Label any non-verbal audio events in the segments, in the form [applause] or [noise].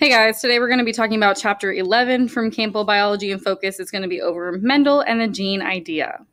Hey guys, today we're going to be talking about chapter 11 from Campbell Biology in Focus. It's going to be over Mendel and the gene idea.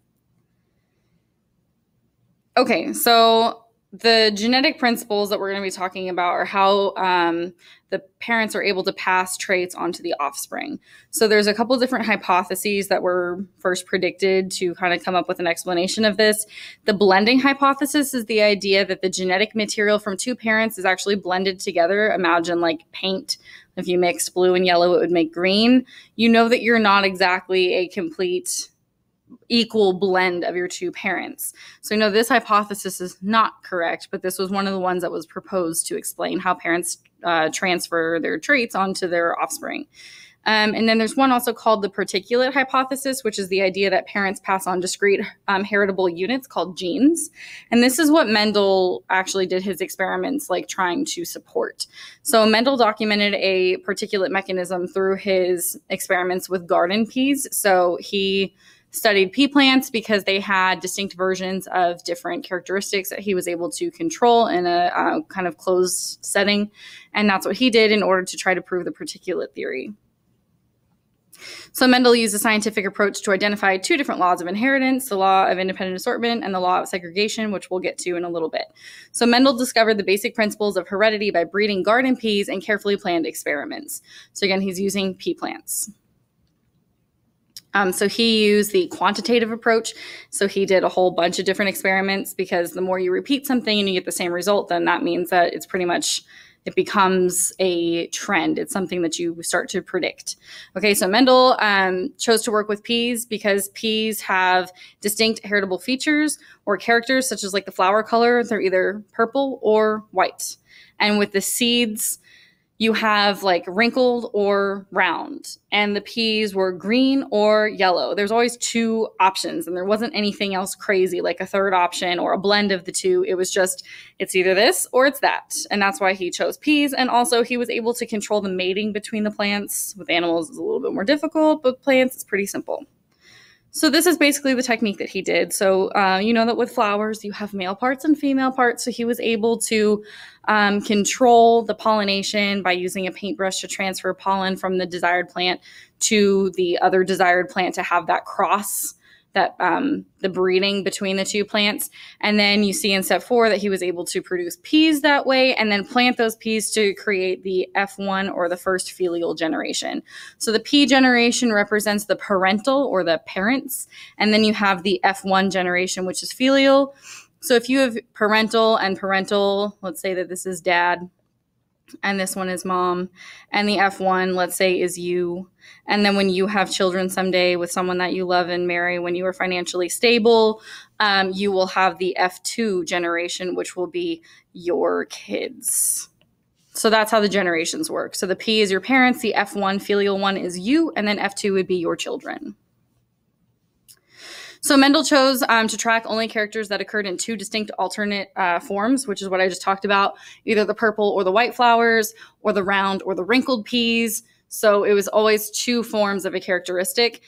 Okay, so the genetic principles that we're going to be talking about are how um, the parents are able to pass traits onto the offspring. So there's a couple different hypotheses that were first predicted to kind of come up with an explanation of this. The blending hypothesis is the idea that the genetic material from two parents is actually blended together. Imagine like paint. If you mixed blue and yellow, it would make green. You know that you're not exactly a complete equal blend of your two parents. So know this hypothesis is not correct, but this was one of the ones that was proposed to explain how parents uh, transfer their traits onto their offspring. Um, and then there's one also called the particulate hypothesis, which is the idea that parents pass on discrete um, heritable units called genes. And this is what Mendel actually did his experiments like trying to support. So Mendel documented a particulate mechanism through his experiments with garden peas. So he studied pea plants because they had distinct versions of different characteristics that he was able to control in a uh, kind of closed setting. And that's what he did in order to try to prove the particulate theory. So Mendel used a scientific approach to identify two different laws of inheritance, the law of independent assortment and the law of segregation, which we'll get to in a little bit. So Mendel discovered the basic principles of heredity by breeding garden peas and carefully planned experiments. So again, he's using pea plants. Um, so he used the quantitative approach. So he did a whole bunch of different experiments because the more you repeat something and you get the same result, then that means that it's pretty much it becomes a trend. It's something that you start to predict. Okay, so Mendel um, chose to work with peas because peas have distinct heritable features or characters, such as like the flower color. They're either purple or white. And with the seeds, you have like wrinkled or round, and the peas were green or yellow. There's always two options, and there wasn't anything else crazy like a third option or a blend of the two. It was just it's either this or it's that, and that's why he chose peas. And also, he was able to control the mating between the plants. With animals, it's a little bit more difficult, but plants, it's pretty simple. So this is basically the technique that he did. So uh, you know that with flowers, you have male parts and female parts. So he was able to um, control the pollination by using a paintbrush to transfer pollen from the desired plant to the other desired plant to have that cross that um, the breeding between the two plants. And then you see in step four that he was able to produce peas that way and then plant those peas to create the F1 or the first filial generation. So the P generation represents the parental or the parents. And then you have the F1 generation, which is filial. So if you have parental and parental, let's say that this is dad and this one is mom and the f1 let's say is you. And then when you have children someday with someone that you love and marry when you are financially stable um, you will have the f2 generation which will be your kids. So that's how the generations work. So the p is your parents the f1 filial one is you and then f2 would be your children so Mendel chose um, to track only characters that occurred in two distinct alternate uh, forms, which is what I just talked about, either the purple or the white flowers, or the round or the wrinkled peas. So it was always two forms of a characteristic.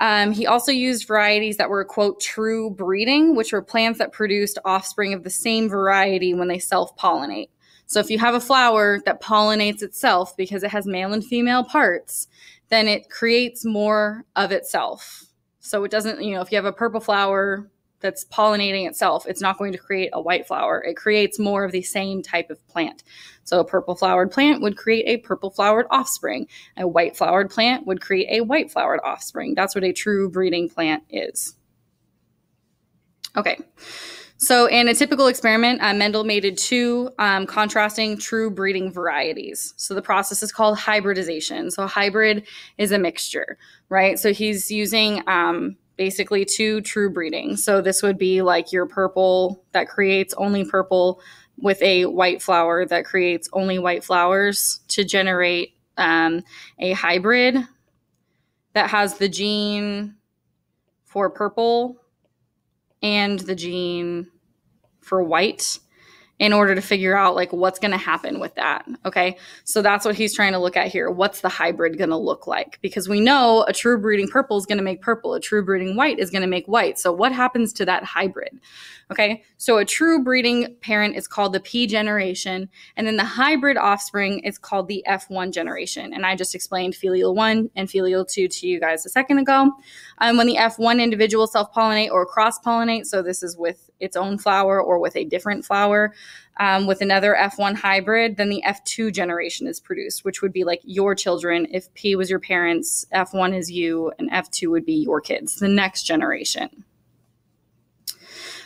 Um, he also used varieties that were, quote, true breeding, which were plants that produced offspring of the same variety when they self pollinate. So if you have a flower that pollinates itself because it has male and female parts, then it creates more of itself. So it doesn't, you know, if you have a purple flower that's pollinating itself, it's not going to create a white flower. It creates more of the same type of plant. So a purple flowered plant would create a purple flowered offspring. A white flowered plant would create a white flowered offspring. That's what a true breeding plant is. Okay. So, in a typical experiment, uh, Mendel mated two um, contrasting true breeding varieties. So, the process is called hybridization. So, hybrid is a mixture, right? So, he's using um, basically two true breeding. So, this would be like your purple that creates only purple with a white flower that creates only white flowers to generate um, a hybrid that has the gene for purple and the gene for white. In order to figure out like what's going to happen with that. Okay. So that's what he's trying to look at here. What's the hybrid going to look like? Because we know a true breeding purple is going to make purple, a true breeding white is going to make white. So what happens to that hybrid? Okay. So a true breeding parent is called the P generation, and then the hybrid offspring is called the F1 generation. And I just explained filial one and filial two to you guys a second ago. Um, when the F1 individual self pollinate or cross pollinate, so this is with its own flower or with a different flower, um, with another F1 hybrid, then the F2 generation is produced, which would be like your children. If P was your parents, F1 is you, and F2 would be your kids, the next generation.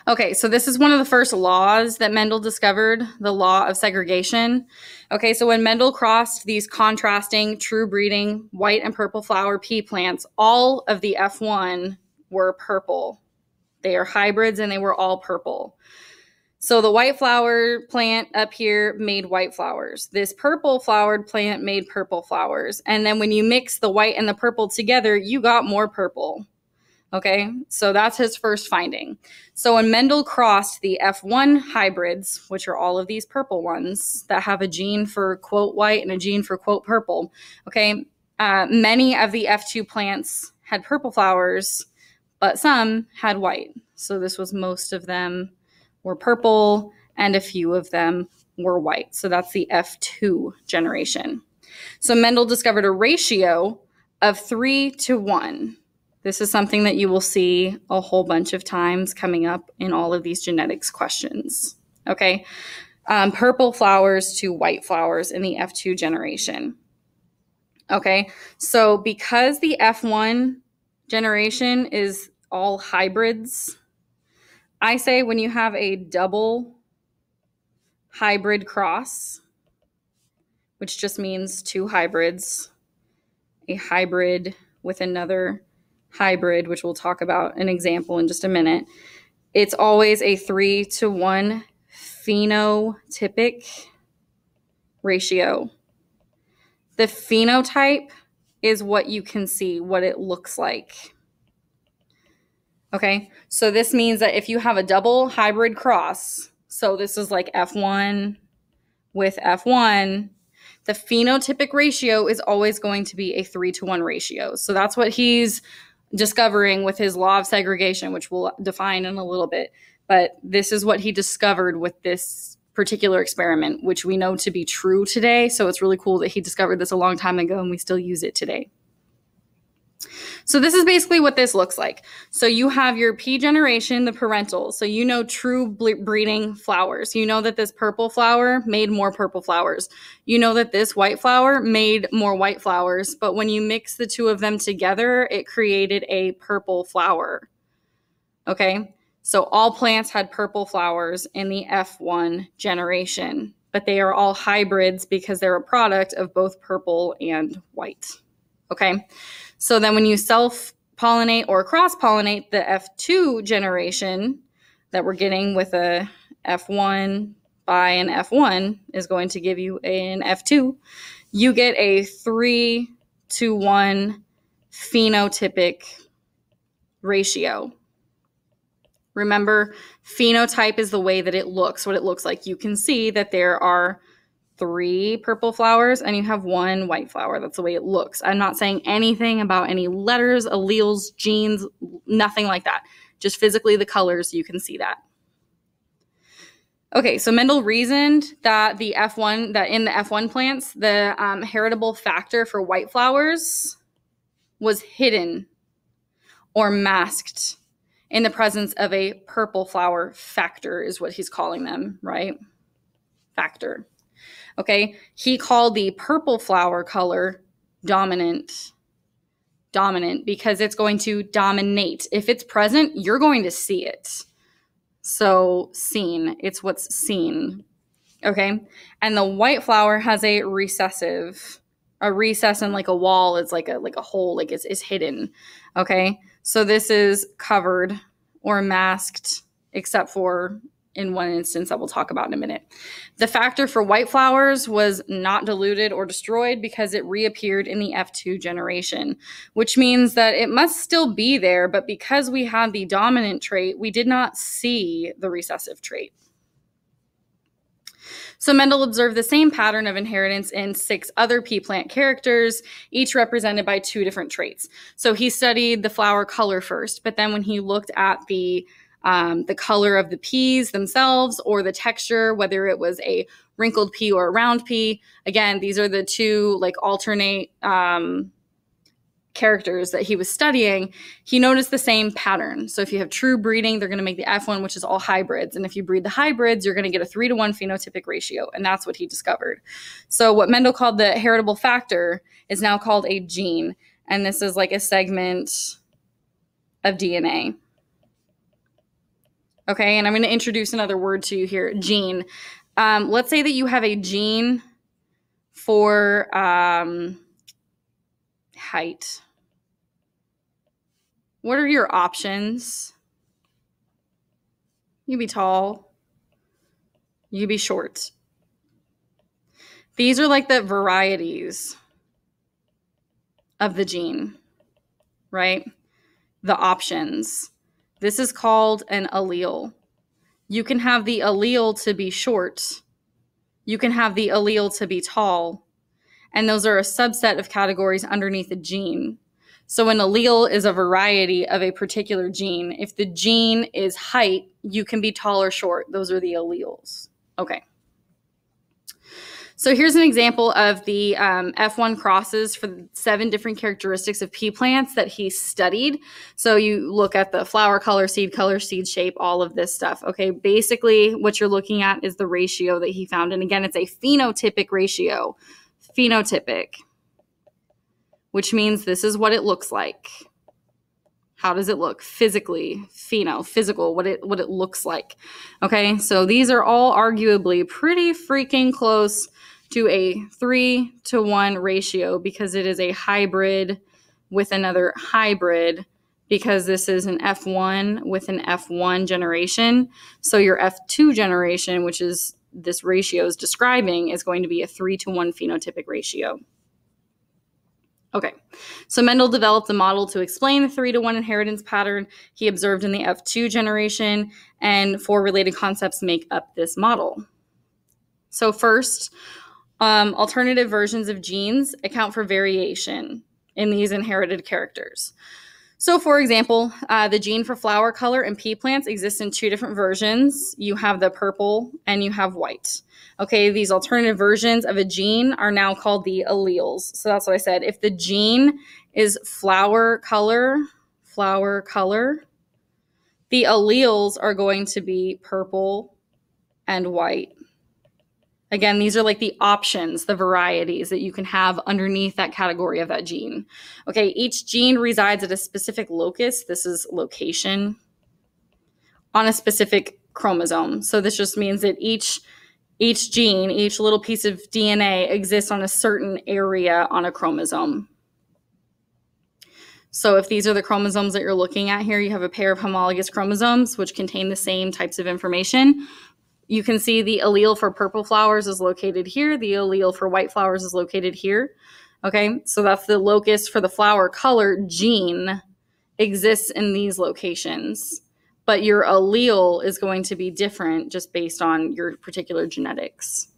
Okay, so this is one of the first laws that Mendel discovered, the law of segregation. Okay, so when Mendel crossed these contrasting, true breeding, white and purple flower pea plants, all of the F1 were purple. They are hybrids and they were all purple. So the white flower plant up here made white flowers. This purple flowered plant made purple flowers. And then when you mix the white and the purple together, you got more purple. Okay, so that's his first finding. So when Mendel crossed the F1 hybrids, which are all of these purple ones that have a gene for quote white and a gene for quote purple, okay, uh, many of the F2 plants had purple flowers, but some had white. So this was most of them were purple and a few of them were white. So that's the F2 generation. So Mendel discovered a ratio of three to one this is something that you will see a whole bunch of times coming up in all of these genetics questions. Okay. Um, purple flowers to white flowers in the F2 generation. Okay. So because the F1 generation is all hybrids, I say when you have a double hybrid cross, which just means two hybrids, a hybrid with another hybrid, which we'll talk about an example in just a minute, it's always a three to one phenotypic ratio. The phenotype is what you can see, what it looks like. Okay, so this means that if you have a double hybrid cross, so this is like F1 with F1, the phenotypic ratio is always going to be a three to one ratio. So that's what he's discovering with his law of segregation, which we'll define in a little bit. But this is what he discovered with this particular experiment, which we know to be true today. So it's really cool that he discovered this a long time ago and we still use it today. So this is basically what this looks like. So you have your P generation, the parental. So you know true breeding flowers. You know that this purple flower made more purple flowers. You know that this white flower made more white flowers. But when you mix the two of them together, it created a purple flower. Okay. So all plants had purple flowers in the F1 generation, but they are all hybrids because they're a product of both purple and white. Okay. So then when you self pollinate or cross pollinate the F2 generation that we're getting with a F1 by an F1 is going to give you an F2. You get a three to one phenotypic ratio. Remember, phenotype is the way that it looks, what it looks like. You can see that there are three purple flowers and you have one white flower. That's the way it looks. I'm not saying anything about any letters, alleles, genes, nothing like that. Just physically the colors, you can see that. Okay, so Mendel reasoned that the F1, that in the F1 plants, the um, heritable factor for white flowers was hidden or masked in the presence of a purple flower factor, is what he's calling them, right? Factor. Okay. He called the purple flower color dominant. Dominant because it's going to dominate. If it's present, you're going to see it. So, seen, it's what's seen. Okay. And the white flower has a recessive, a recess and like a wall is like a like a hole, like it's, it's hidden. Okay. So this is covered or masked except for in one instance that we'll talk about in a minute. The factor for white flowers was not diluted or destroyed because it reappeared in the F2 generation, which means that it must still be there, but because we had the dominant trait, we did not see the recessive trait. So Mendel observed the same pattern of inheritance in six other pea plant characters, each represented by two different traits. So he studied the flower color first, but then when he looked at the um, the color of the peas themselves or the texture, whether it was a wrinkled pea or a round pea. Again, these are the two like alternate um, characters that he was studying, he noticed the same pattern. So if you have true breeding, they're going to make the F1, which is all hybrids. And if you breed the hybrids, you're going to get a three to one phenotypic ratio. And that's what he discovered. So what Mendel called the heritable factor is now called a gene. And this is like a segment of DNA. Okay, and I'm going to introduce another word to you here gene. Um, let's say that you have a gene for um, height. What are your options? You be tall. You be short. These are like the varieties of the gene, right? The options. This is called an allele. You can have the allele to be short. You can have the allele to be tall and those are a subset of categories underneath a gene. So an allele is a variety of a particular gene. If the gene is height, you can be tall or short. Those are the alleles. Okay. So here's an example of the um, F1 crosses for seven different characteristics of pea plants that he studied. So you look at the flower color, seed color, seed shape, all of this stuff. Okay, basically what you're looking at is the ratio that he found. And again, it's a phenotypic ratio phenotypic, which means this is what it looks like. How does it look physically? Pheno, physical, what it what it looks like. Okay, so these are all arguably pretty freaking close to a three to one ratio because it is a hybrid with another hybrid because this is an F1 with an F1 generation. So your F2 generation, which is this ratio is describing is going to be a three to one phenotypic ratio. Okay, so Mendel developed the model to explain the three to one inheritance pattern he observed in the F2 generation, and four related concepts make up this model. So, first, um, alternative versions of genes account for variation in these inherited characters. So, for example, uh, the gene for flower color in pea plants exists in two different versions. You have the purple and you have white. Okay, these alternative versions of a gene are now called the alleles. So that's what I said. If the gene is flower color, flower color, the alleles are going to be purple and white. Again, these are like the options, the varieties that you can have underneath that category of that gene. Okay, each gene resides at a specific locus. This is location on a specific chromosome. So this just means that each each gene, each little piece of DNA exists on a certain area on a chromosome. So if these are the chromosomes that you're looking at here, you have a pair of homologous chromosomes which contain the same types of information. You can see the allele for purple flowers is located here. The allele for white flowers is located here. Okay, so that's the locus for the flower color gene exists in these locations. But your allele is going to be different just based on your particular genetics.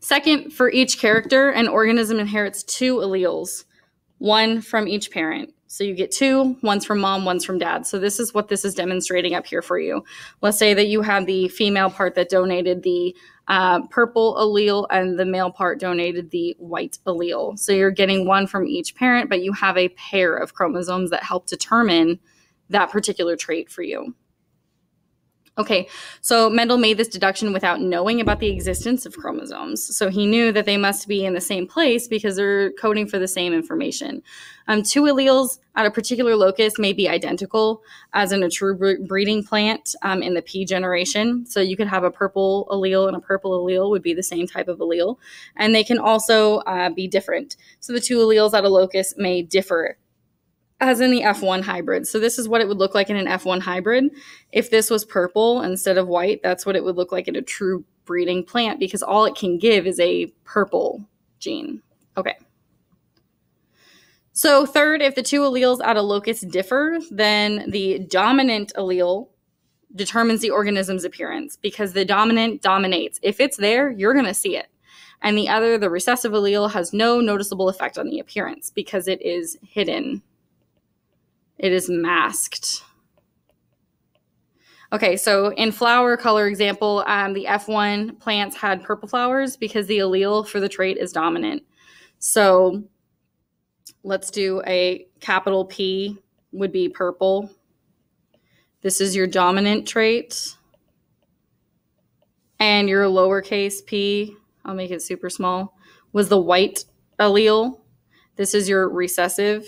Second, for each character, an organism inherits two alleles, one from each parent. So you get two, one's from mom, one's from dad. So this is what this is demonstrating up here for you. Let's say that you have the female part that donated the uh, purple allele and the male part donated the white allele. So you're getting one from each parent, but you have a pair of chromosomes that help determine that particular trait for you. Okay, so Mendel made this deduction without knowing about the existence of chromosomes. So he knew that they must be in the same place because they're coding for the same information. Um, two alleles at a particular locus may be identical, as in a true breeding plant um, in the P generation. So you could have a purple allele and a purple allele would be the same type of allele. And they can also uh, be different. So the two alleles at a locus may differ as in the F1 hybrid. So this is what it would look like in an F1 hybrid. If this was purple instead of white, that's what it would look like in a true breeding plant because all it can give is a purple gene. Okay. So third, if the two alleles at a locus differ, then the dominant allele determines the organism's appearance because the dominant dominates. If it's there, you're going to see it. And the other, the recessive allele, has no noticeable effect on the appearance because it is hidden, it is masked. Okay, so in flower color example, um, the F1 plants had purple flowers because the allele for the trait is dominant. So let's do a capital P would be purple. This is your dominant trait. And your lowercase p, I'll make it super small, was the white allele. This is your recessive,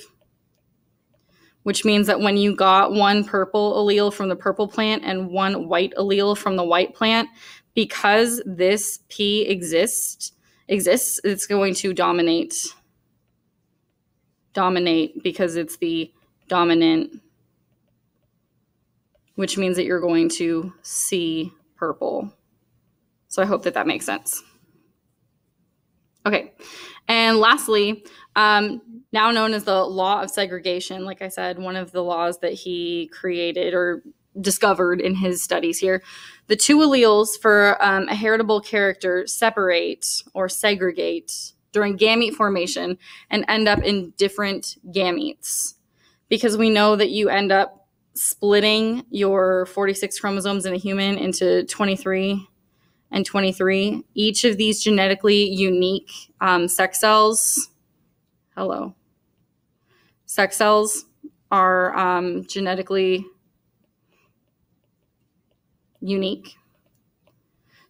which means that when you got one purple allele from the purple plant and one white allele from the white plant, because this p exists, exists, it's going to dominate dominate because it's the dominant, which means that you're going to see purple. So I hope that that makes sense. Okay. And lastly, um, now known as the law of segregation, like I said, one of the laws that he created or discovered in his studies here. The two alleles for um, a heritable character separate or segregate during gamete formation and end up in different gametes because we know that you end up splitting your 46 chromosomes in a human into 23 and 23. Each of these genetically unique um, sex cells, hello, sex cells are um, genetically unique.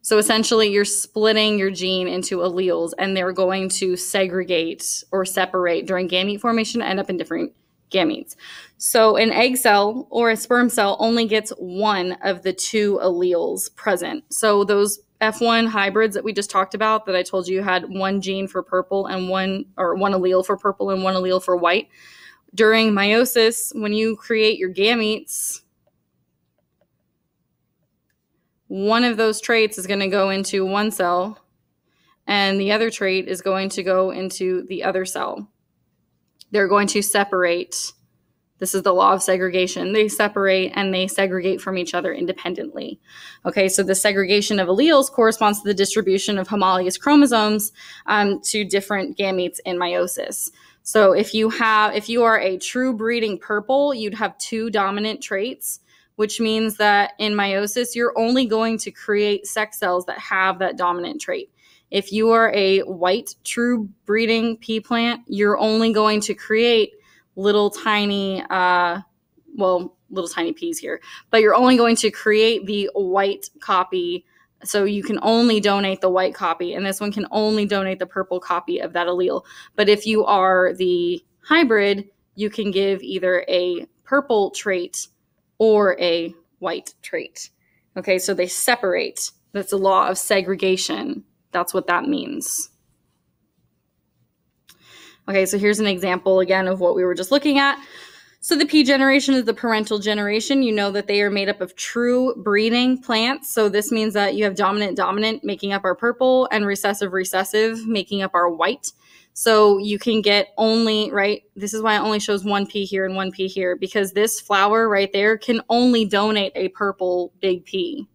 So essentially, you're splitting your gene into alleles, and they're going to segregate or separate during gamete formation, and end up in different gametes. So an egg cell or a sperm cell only gets one of the two alleles present. So those F1 hybrids that we just talked about that I told you had one gene for purple and one or one allele for purple and one allele for white. During meiosis, when you create your gametes, one of those traits is going to go into one cell and the other trait is going to go into the other cell. They're going to separate. This is the law of segregation. They separate and they segregate from each other independently. Okay, so the segregation of alleles corresponds to the distribution of homologous chromosomes um, to different gametes in meiosis. So if you have, if you are a true breeding purple, you'd have two dominant traits which means that in meiosis, you're only going to create sex cells that have that dominant trait. If you are a white true breeding pea plant, you're only going to create little tiny, uh, well, little tiny peas here, but you're only going to create the white copy. So you can only donate the white copy, and this one can only donate the purple copy of that allele. But if you are the hybrid, you can give either a purple trait or a white trait. Okay, so they separate. That's a law of segregation. That's what that means. Okay, so here's an example again of what we were just looking at. So the P generation is the parental generation. You know that they are made up of true breeding plants. So this means that you have dominant dominant making up our purple and recessive recessive making up our white. So you can get only, right? This is why it only shows one P here and one P here because this flower right there can only donate a purple big P.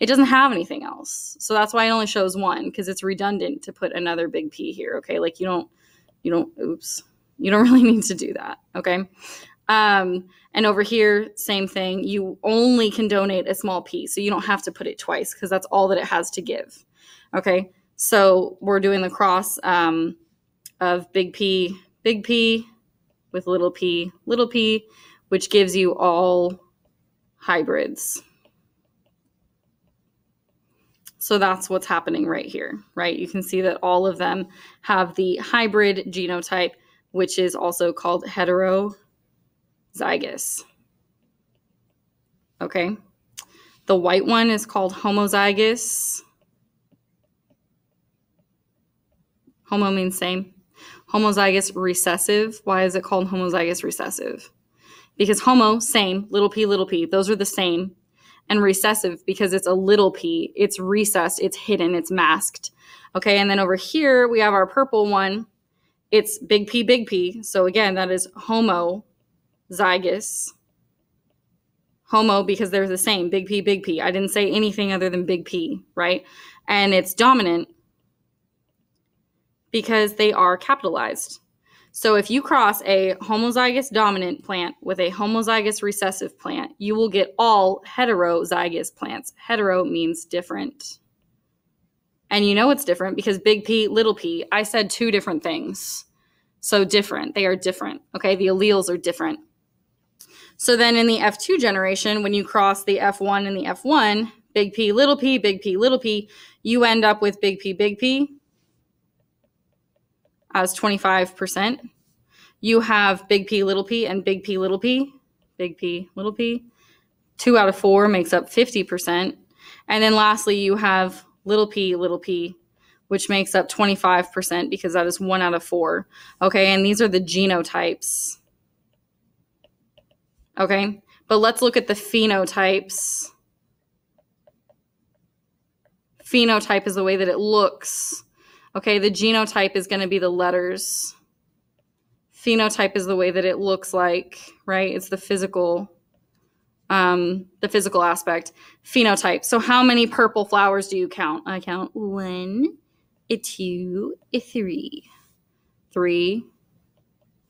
It doesn't have anything else. So that's why it only shows one because it's redundant to put another big P here. Okay. Like you don't, you don't, oops, you don't [laughs] really need to do that. Okay. Um, and over here, same thing. You only can donate a small P. So you don't have to put it twice because that's all that it has to give. Okay. So we're doing the cross. Um, of big P, big P with little p, little p, which gives you all hybrids. So that's what's happening right here, right? You can see that all of them have the hybrid genotype, which is also called heterozygous. Okay. The white one is called homozygous. Homo means same homozygous recessive. Why is it called homozygous recessive? Because homo, same, little p, little p, those are the same. And recessive because it's a little p, it's recessed, it's hidden, it's masked. Okay, and then over here we have our purple one. It's big P, big P. So again, that is homozygous. Homo because they're the same, big P, big P. I didn't say anything other than big P, right? And it's dominant because they are capitalized. So if you cross a homozygous dominant plant with a homozygous recessive plant, you will get all heterozygous plants. Hetero means different. And you know it's different because big P, little p, I said two different things. So different. They are different. Okay. The alleles are different. So then in the F2 generation, when you cross the F1 and the F1, big P, little p, big P, little p, you end up with big P, big P as 25%. You have big P, little p, and big P, little p, big P, little p. Two out of four makes up 50%. And then lastly, you have little p, little p, which makes up 25% because that is one out of four. Okay, and these are the genotypes. Okay, but let's look at the phenotypes. Phenotype is the way that it looks. Okay, the genotype is going to be the letters. Phenotype is the way that it looks like, right? It's the physical um, the physical aspect. Phenotype. So how many purple flowers do you count? I count one, a two, a three. Three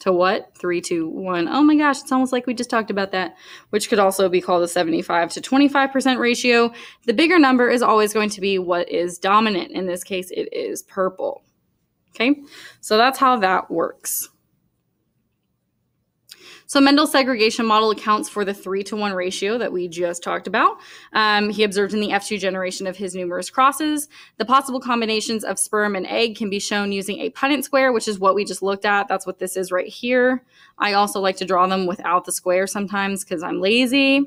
to what? Three, two, one. Oh my gosh, it's almost like we just talked about that, which could also be called a 75 to 25% ratio. The bigger number is always going to be what is dominant. In this case, it is purple. Okay, so that's how that works. So Mendel's segregation model accounts for the three to one ratio that we just talked about. Um, he observed in the F2 generation of his numerous crosses. The possible combinations of sperm and egg can be shown using a Punnett square, which is what we just looked at. That's what this is right here. I also like to draw them without the square sometimes because I'm lazy.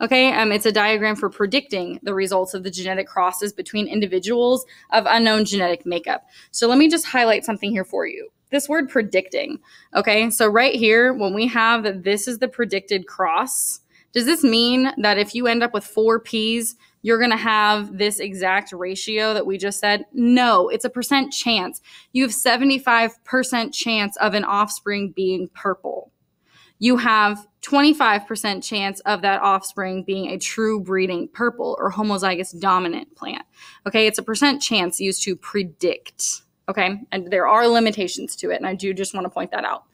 Okay, um, it's a diagram for predicting the results of the genetic crosses between individuals of unknown genetic makeup. So let me just highlight something here for you this word predicting. Okay, so right here, when we have that this is the predicted cross, does this mean that if you end up with four P's, you're going to have this exact ratio that we just said? No, it's a percent chance. You have 75% chance of an offspring being purple. You have 25% chance of that offspring being a true breeding purple or homozygous dominant plant. Okay, it's a percent chance used to predict. Okay. And there are limitations to it. And I do just want to point that out.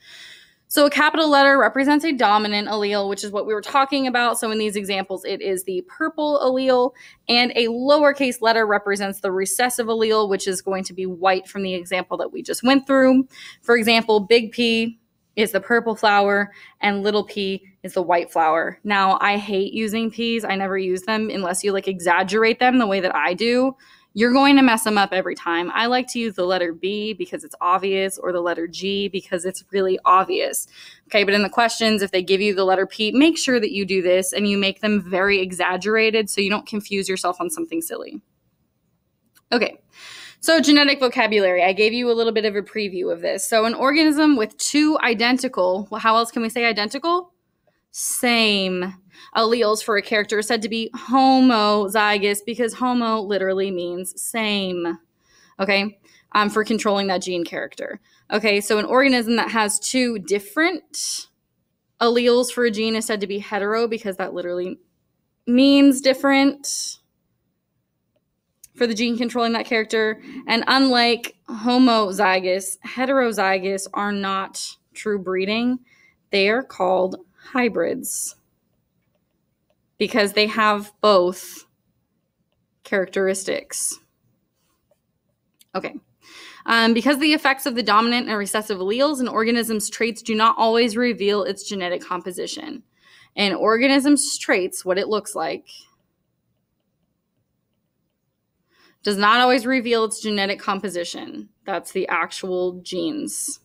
So a capital letter represents a dominant allele, which is what we were talking about. So in these examples, it is the purple allele, and a lowercase letter represents the recessive allele, which is going to be white from the example that we just went through. For example, big P is the purple flower, and little p is the white flower. Now, I hate using P's. I never use them unless you like exaggerate them the way that I do you're going to mess them up every time. I like to use the letter B because it's obvious or the letter G because it's really obvious. Okay, but in the questions, if they give you the letter P, make sure that you do this and you make them very exaggerated so you don't confuse yourself on something silly. Okay. So, genetic vocabulary. I gave you a little bit of a preview of this. So, an organism with two identical, well, how else can we say identical? Same alleles for a character are said to be homozygous because homo literally means same. Okay, um, for controlling that gene character. Okay, so an organism that has two different alleles for a gene is said to be hetero because that literally means different for the gene controlling that character. And unlike homozygous, heterozygous are not true breeding. They are called hybrids because they have both characteristics. Okay. Um, because the effects of the dominant and recessive alleles in organisms' traits do not always reveal its genetic composition. An organism's traits, what it looks like, does not always reveal its genetic composition. That's the actual genes.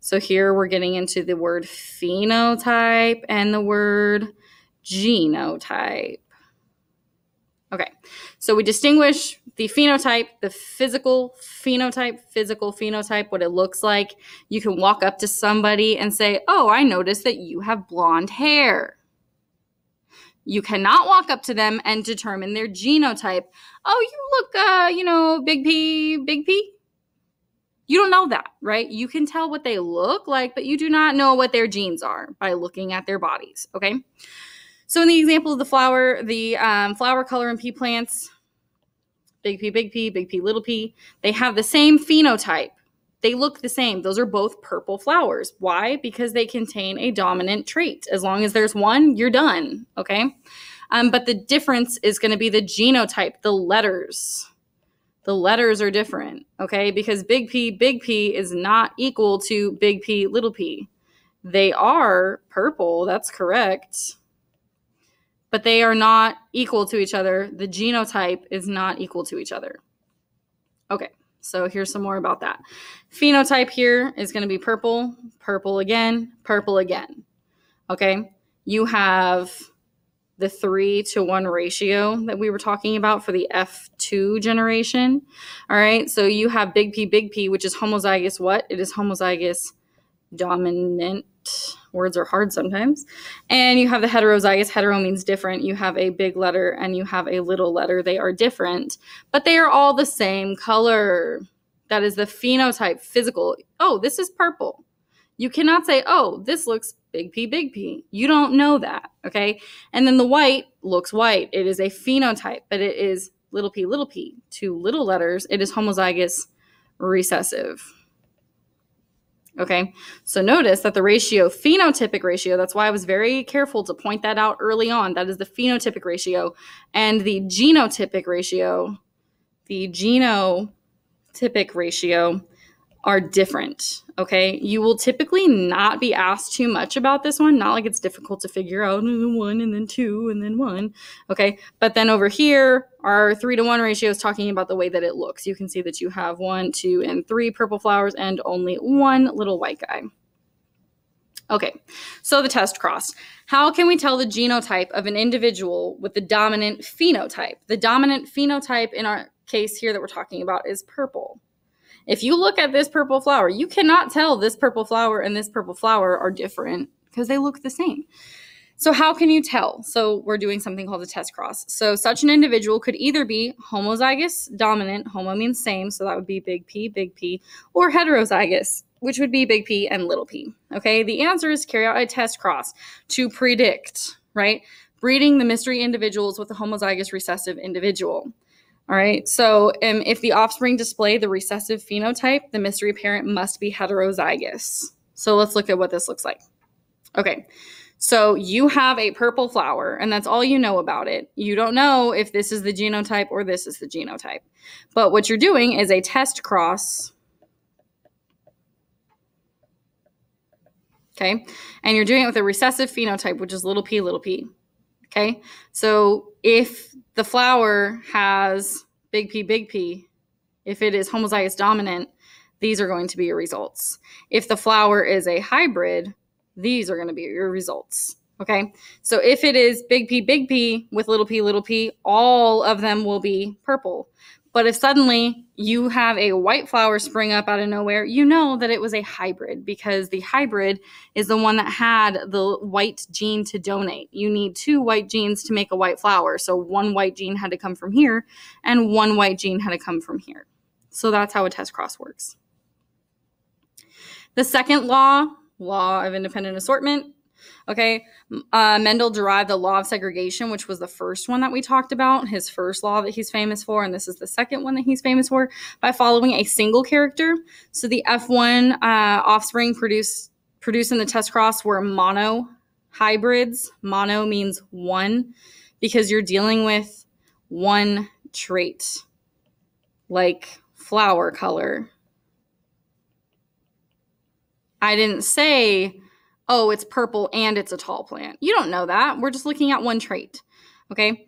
So here we're getting into the word phenotype and the word genotype. Okay, so we distinguish the phenotype, the physical phenotype, physical phenotype, what it looks like. You can walk up to somebody and say, Oh, I noticed that you have blonde hair. You cannot walk up to them and determine their genotype. Oh, you look, uh, you know, big P, big P. You don't know that, right? You can tell what they look like, but you do not know what their genes are by looking at their bodies, okay? So in the example of the flower, the um, flower color in pea plants, big P, big P, big P, little p, they have the same phenotype. They look the same. Those are both purple flowers. Why? Because they contain a dominant trait. As long as there's one, you're done. Okay. Um, but the difference is going to be the genotype, the letters. The letters are different. Okay. Because big P, big P is not equal to big P, little p. They are purple. That's correct. But they are not equal to each other. The genotype is not equal to each other. Okay. So here's some more about that. Phenotype here is going to be purple, purple again, purple again. Okay. You have the three to one ratio that we were talking about for the F2 generation. All right. So you have big P, big P, which is homozygous what? It is homozygous dominant. Words are hard sometimes. And you have the heterozygous. Hetero means different. You have a big letter and you have a little letter. They are different, but they are all the same color. That is the phenotype, physical. Oh, this is purple. You cannot say, oh, this looks big P, big P. You don't know that. Okay. And then the white looks white. It is a phenotype, but it is little p, little p. Two little letters. It is homozygous recessive. Okay, so notice that the ratio, phenotypic ratio, that's why I was very careful to point that out early on. That is the phenotypic ratio. And the genotypic ratio, the genotypic ratio are different. Okay. You will typically not be asked too much about this one. Not like it's difficult to figure out oh, one and then two and then one. Okay. But then over here, our three to one ratio is talking about the way that it looks. You can see that you have one, two, and three purple flowers and only one little white guy. Okay, so the test cross. How can we tell the genotype of an individual with the dominant phenotype? The dominant phenotype in our case here that we're talking about is purple. If you look at this purple flower, you cannot tell this purple flower and this purple flower are different because they look the same. So, how can you tell? So, we're doing something called a test cross. So, such an individual could either be homozygous dominant, homo means same, so that would be big P, big P, or heterozygous, which would be big P and little p. Okay, the answer is carry out a test cross to predict, right? Breeding the mystery individuals with a homozygous recessive individual. All right. So um, if the offspring display the recessive phenotype, the mystery parent must be heterozygous. So let's look at what this looks like. Okay. So you have a purple flower, and that's all you know about it. You don't know if this is the genotype or this is the genotype. But what you're doing is a test cross. Okay. And you're doing it with a recessive phenotype, which is little p, little p. Okay. So if the flower has big P, big P, if it is homozygous dominant, these are going to be your results. If the flower is a hybrid, these are going to be your results. Okay. So if it is big P, big P with little p, little p, all of them will be purple. But if suddenly you have a white flower spring up out of nowhere, you know that it was a hybrid because the hybrid is the one that had the white gene to donate. You need two white genes to make a white flower. So one white gene had to come from here and one white gene had to come from here. So that's how a test cross works. The second law, law of independent assortment, Okay. Uh, Mendel derived the law of segregation, which was the first one that we talked about, his first law that he's famous for. And this is the second one that he's famous for by following a single character. So the F1 uh, offspring produced, produced in the test cross were mono hybrids. Mono means one because you're dealing with one trait, like flower color. I didn't say oh, it's purple and it's a tall plant. You don't know that. We're just looking at one trait. Okay.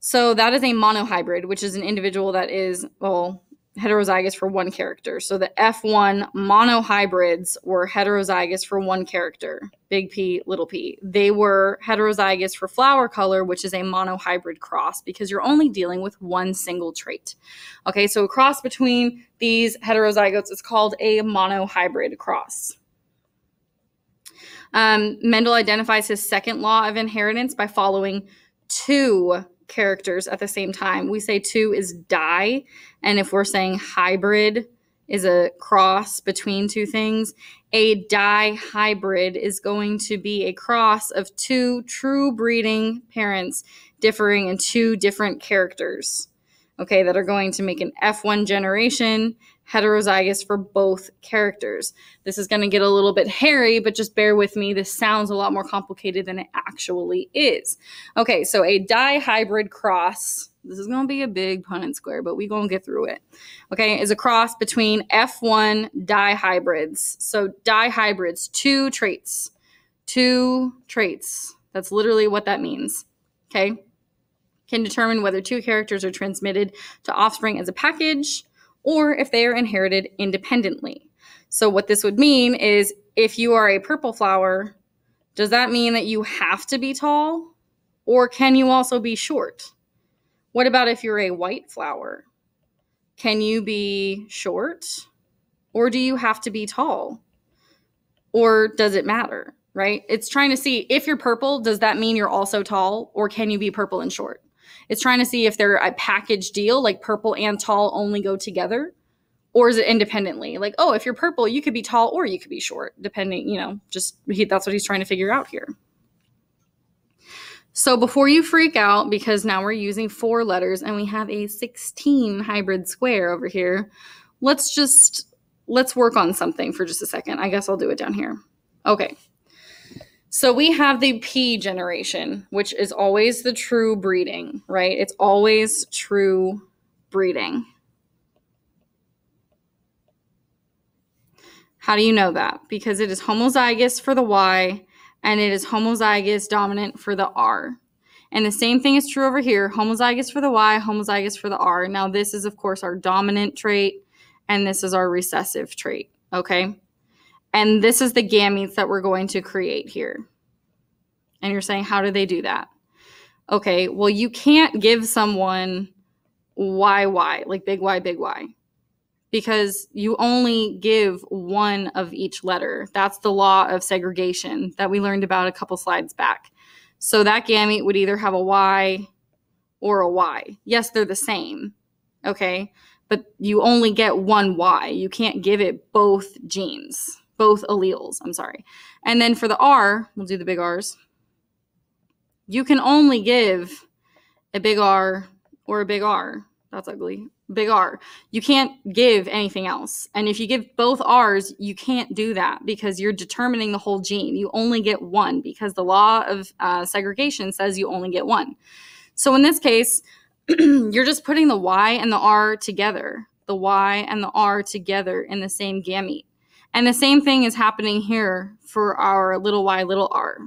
So that is a monohybrid, which is an individual that is, well, heterozygous for one character. So the F1 monohybrids were heterozygous for one character, big P, little p. They were heterozygous for flower color, which is a monohybrid cross because you're only dealing with one single trait. Okay, so a cross between these heterozygotes is called a monohybrid cross. Um, Mendel identifies his second law of inheritance by following two characters at the same time. We say two is di, and if we're saying hybrid, is a cross between two things. A die hybrid is going to be a cross of two true breeding parents differing in two different characters, okay, that are going to make an F1 generation heterozygous for both characters. This is going to get a little bit hairy, but just bear with me. This sounds a lot more complicated than it actually is. Okay, so a dihybrid cross this is going to be a big Punnett square, but we're going to get through it. Okay, is a cross between F1 dihybrids. So dihybrids, two traits. Two traits. That's literally what that means. Okay? Can determine whether two characters are transmitted to offspring as a package or if they are inherited independently. So what this would mean is if you are a purple flower, does that mean that you have to be tall or can you also be short? What about if you're a white flower? Can you be short or do you have to be tall? Or does it matter, right? It's trying to see if you're purple, does that mean you're also tall or can you be purple and short? It's trying to see if they're a package deal, like purple and tall only go together, or is it independently? Like, oh, if you're purple, you could be tall or you could be short, depending, you know, just he, that's what he's trying to figure out here. So before you freak out, because now we're using four letters and we have a 16 hybrid square over here, let's just, let's work on something for just a second. I guess I'll do it down here. Okay. So we have the P generation, which is always the true breeding, right? It's always true breeding. How do you know that? Because it is homozygous for the Y and it is homozygous dominant for the R. And the same thing is true over here homozygous for the Y, homozygous for the R. Now, this is, of course, our dominant trait, and this is our recessive trait, okay? And this is the gametes that we're going to create here. And you're saying, how do they do that? Okay, well, you can't give someone YY, like big Y, big Y because you only give one of each letter. That's the law of segregation that we learned about a couple slides back. So that gamete would either have a Y or a Y. Yes, they're the same. Okay. But you only get one Y. You can't give it both genes, both alleles. I'm sorry. And then for the R, we'll do the big R's. You can only give a big R or a big R. That's ugly big R. You can't give anything else. And if you give both R's, you can't do that because you're determining the whole gene. You only get one because the law of uh, segregation says you only get one. So in this case, [clears throat] you're just putting the Y and the R together, the Y and the R together in the same gamete. And the same thing is happening here for our little y, little r.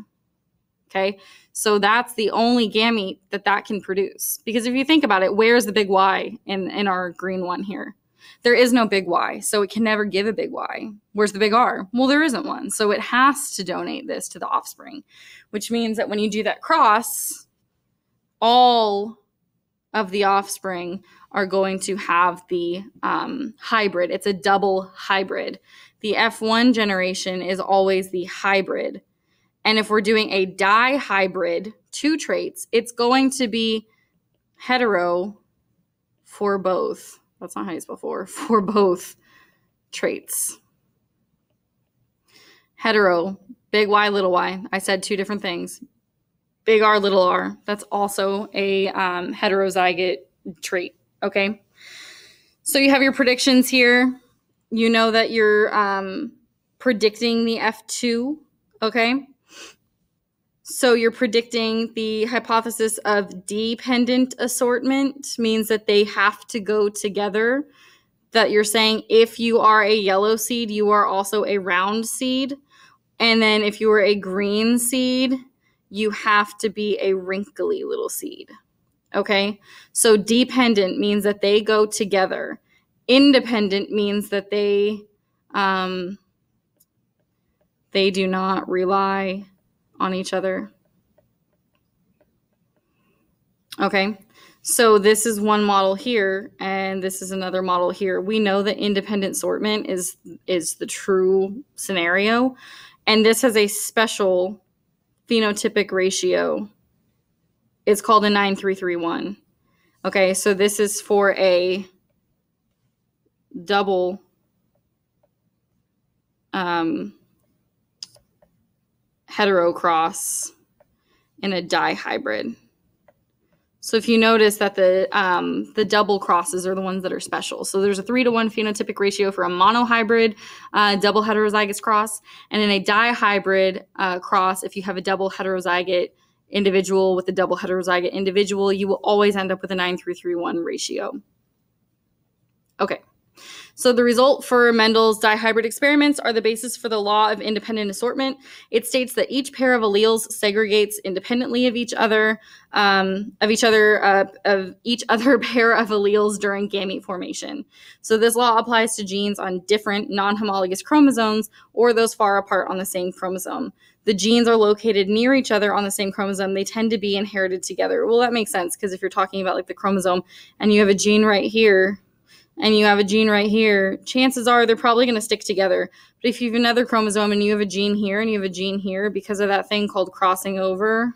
Okay. So that's the only gamete that that can produce. Because if you think about it, where's the big Y in, in our green one here? There is no big Y, so it can never give a big Y. Where's the big R? Well, there isn't one. So it has to donate this to the offspring, which means that when you do that cross, all of the offspring are going to have the um, hybrid. It's a double hybrid. The F1 generation is always the hybrid and if we're doing a dihybrid, two traits, it's going to be hetero for both. That's not how you spell for, [laughs] for both traits. Hetero, big Y, little y. I said two different things. Big R, little r. That's also a um, heterozygote trait. Okay. So you have your predictions here. You know that you're um, predicting the F2. Okay. So you're predicting the hypothesis of dependent assortment means that they have to go together. That you're saying if you are a yellow seed, you are also a round seed. And then if you are a green seed, you have to be a wrinkly little seed. Okay? So dependent means that they go together. Independent means that they um, they do not rely on each other. Okay, so this is one model here, and this is another model here. We know that independent assortment is is the true scenario, and this has a special phenotypic ratio. It's called a 9331. Okay, so this is for a double um, heterocross and a dihybrid. So if you notice that the um, the double crosses are the ones that are special. So there's a three to one phenotypic ratio for a monohybrid uh, double heterozygous cross, and in a dihybrid uh, cross, if you have a double heterozygote individual with a double heterozygote individual, you will always end up with a nine three three one ratio. Okay. So the result for Mendel's dihybrid experiments are the basis for the law of independent assortment. It states that each pair of alleles segregates independently of each other, um, of each other, uh, of each [laughs] other pair of alleles during gamete formation. So this law applies to genes on different non-homologous chromosomes or those far apart on the same chromosome. The genes are located near each other on the same chromosome. They tend to be inherited together. Well, that makes sense because if you're talking about like the chromosome and you have a gene right here and you have a gene right here, chances are they're probably going to stick together. But if you have another chromosome and you have a gene here and you have a gene here because of that thing called crossing over,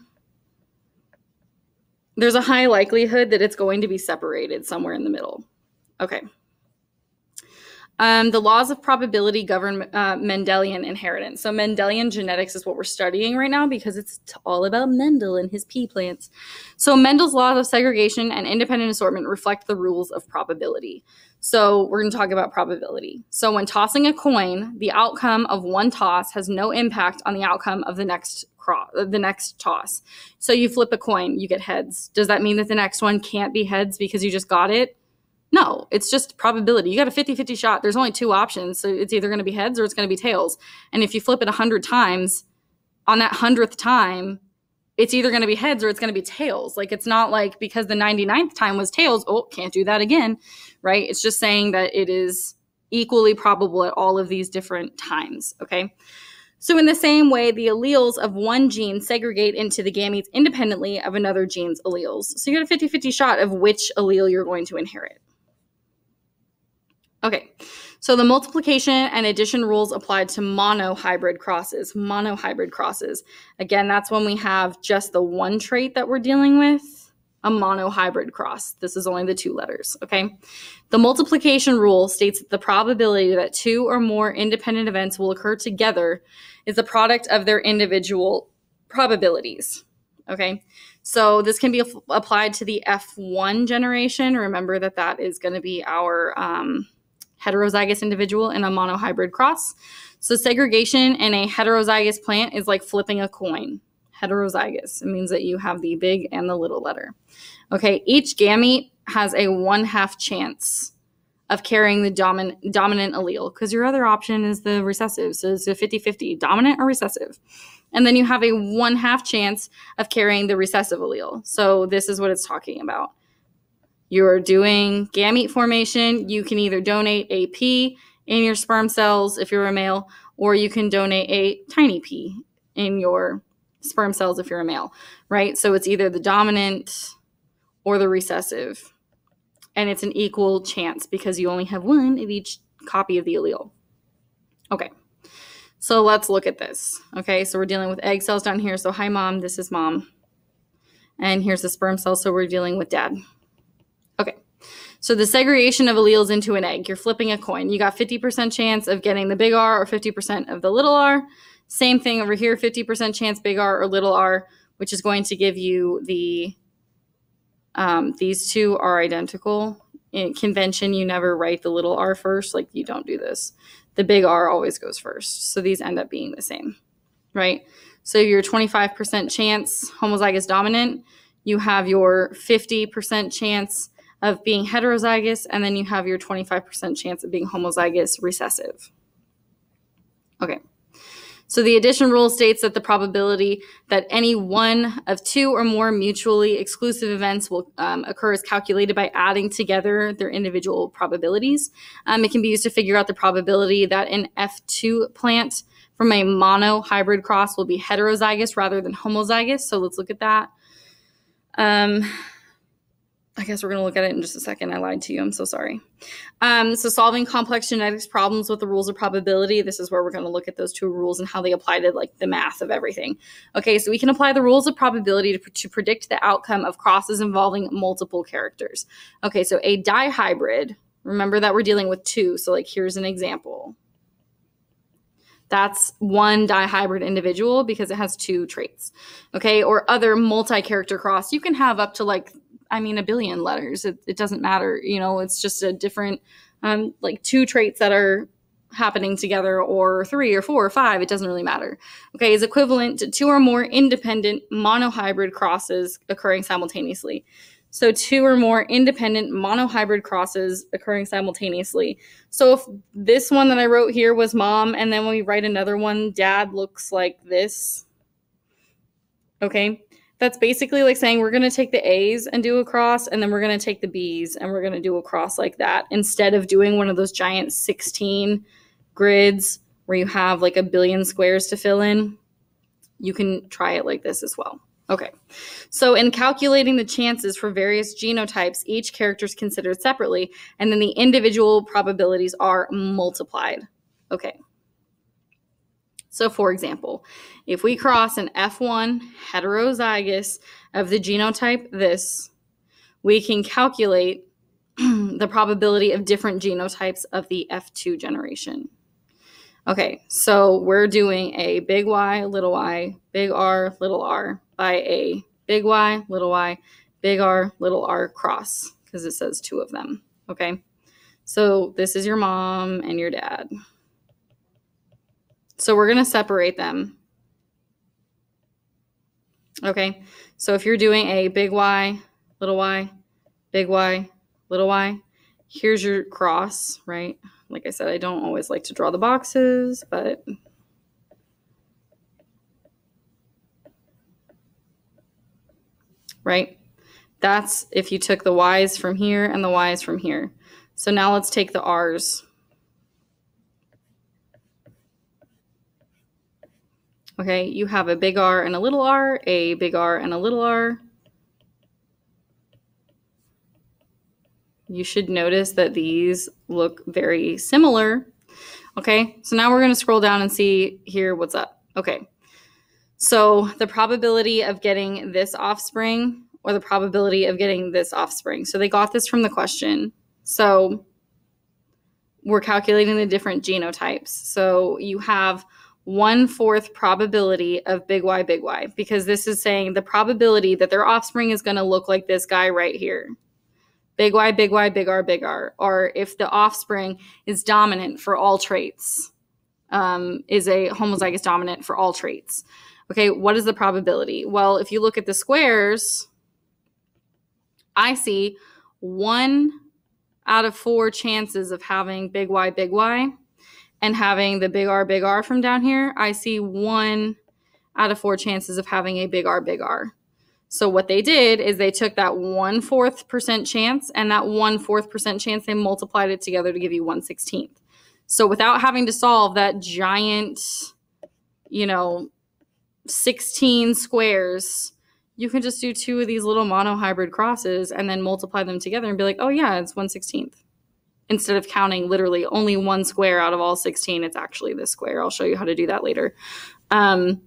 there's a high likelihood that it's going to be separated somewhere in the middle. Okay. Um, the laws of probability govern uh, Mendelian inheritance. So, Mendelian genetics is what we're studying right now because it's all about Mendel and his pea plants. So, Mendel's laws of segregation and independent assortment reflect the rules of probability. So, we're going to talk about probability. So, when tossing a coin, the outcome of one toss has no impact on the outcome of the next cross, the next toss. So, you flip a coin, you get heads. Does that mean that the next one can't be heads because you just got it? No, it's just probability. You got a 50 50 shot. There's only two options. So it's either going to be heads or it's going to be tails. And if you flip it 100 times, on that 100th time, it's either going to be heads or it's going to be tails. Like it's not like because the 99th time was tails, oh, can't do that again, right? It's just saying that it is equally probable at all of these different times, okay? So, in the same way, the alleles of one gene segregate into the gametes independently of another gene's alleles. So, you get a 50 50 shot of which allele you're going to inherit. Okay, so the multiplication and addition rules apply to monohybrid crosses. Monohybrid crosses. Again, that's when we have just the one trait that we're dealing with, a monohybrid cross. This is only the two letters, okay? The multiplication rule states that the probability that two or more independent events will occur together is the product of their individual probabilities, okay? So this can be applied to the F1 generation. Remember that that is going to be our um, heterozygous individual in a monohybrid cross. So segregation in a heterozygous plant is like flipping a coin. Heterozygous. It means that you have the big and the little letter. Okay, each gamete has a one half chance of carrying the dominant dominant allele because your other option is the recessive. So it's a 50-50, dominant or recessive. And then you have a one half chance of carrying the recessive allele. So this is what it's talking about you're doing gamete formation, you can either donate a P in your sperm cells if you're a male, or you can donate a tiny P in your sperm cells if you're a male, right? So it's either the dominant or the recessive. And it's an equal chance because you only have one of each copy of the allele. Okay. So let's look at this. Okay, so we're dealing with egg cells down here. So hi mom, this is mom. And here's the sperm cell, so we're dealing with dad. So the segregation of alleles into an egg, you're flipping a coin. You got 50% chance of getting the big R or 50% of the little r. Same thing over here, 50% chance big R or little r, which is going to give you the, um, these two are identical. In convention, you never write the little r first, like you don't do this. The big R always goes first. So these end up being the same, right? So your 25% chance homozygous dominant, you have your 50% chance of being heterozygous, and then you have your 25% chance of being homozygous recessive. Okay. So the addition rule states that the probability that any one of two or more mutually exclusive events will um, occur is calculated by adding together their individual probabilities. Um, it can be used to figure out the probability that an F2 plant from a mono hybrid cross will be heterozygous rather than homozygous. So let's look at that. Um, I guess we're going to look at it in just a second. I lied to you. I'm so sorry. Um, so, solving complex genetics problems with the rules of probability. This is where we're going to look at those two rules and how they apply to like the math of everything. Okay, so we can apply the rules of probability to, to predict the outcome of crosses involving multiple characters. Okay, so a dihybrid. Remember that we're dealing with two. So, like, here's an example. That's one dihybrid individual because it has two traits. Okay. Or other multi character cross, you can have up to like, I mean, a billion letters. It, it doesn't matter. You know, it's just a different, um, like two traits that are happening together or three or four or five, it doesn't really matter. Okay, is equivalent to two or more independent monohybrid crosses occurring simultaneously. So two or more independent monohybrid crosses occurring simultaneously. So if this one that I wrote here was mom, and then when we write another one, dad looks like this. Okay, that's basically like saying we're going to take the A's and do a cross, and then we're going to take the B's and we're going to do a cross like that instead of doing one of those giant 16 grids where you have like a billion squares to fill in. You can try it like this as well. Okay, so in calculating the chances for various genotypes, each character is considered separately, and then the individual probabilities are multiplied. Okay. So, for example, if we cross an F1 heterozygous of the genotype this, we can calculate [clears throat] the probability of different genotypes of the F2 generation. Okay, so we're doing a big Y, little y, big R, little r by a big Y, little y, big R, little r cross because it says two of them. Okay, so this is your mom and your dad. So we're going to separate them. Okay, so if you're doing a big Y, little y, big Y, little y, here's your cross, right? Like I said, I don't always like to draw the boxes, but right? That's if you took the y's from here and the y's from here. So now let's take the r's. Okay, you have a big R and a little r, a big R and a little r, you should notice that these look very similar. Okay, so now we're going to scroll down and see here what's up. Okay, so the probability of getting this offspring or the probability of getting this offspring. So they got this from the question. So we're calculating the different genotypes. So you have one fourth probability of big Y, big Y, because this is saying the probability that their offspring is going to look like this guy right here big Y, big Y, big R, big R, or if the offspring is dominant for all traits, um, is a homozygous dominant for all traits. Okay, what is the probability? Well, if you look at the squares, I see one out of four chances of having big Y, big Y, and having the big R, big R from down here. I see one out of four chances of having a big R, big R. So what they did is they took that one fourth percent chance and that one fourth percent chance, they multiplied it together to give you one sixteenth. So without having to solve that giant, you know, 16 squares, you can just do two of these little monohybrid crosses and then multiply them together and be like, oh yeah, it's 1 16th. Instead of counting literally only one square out of all 16, it's actually this square. I'll show you how to do that later. Um,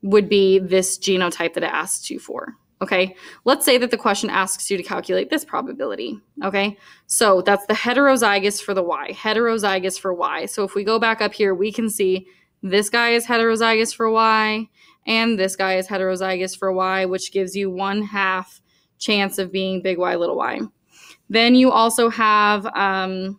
would be this genotype that it asks you for. Okay, let's say that the question asks you to calculate this probability. Okay, so that's the heterozygous for the Y, heterozygous for Y. So if we go back up here, we can see this guy is heterozygous for Y, and this guy is heterozygous for Y, which gives you one half chance of being big Y, little y. Then you also have um,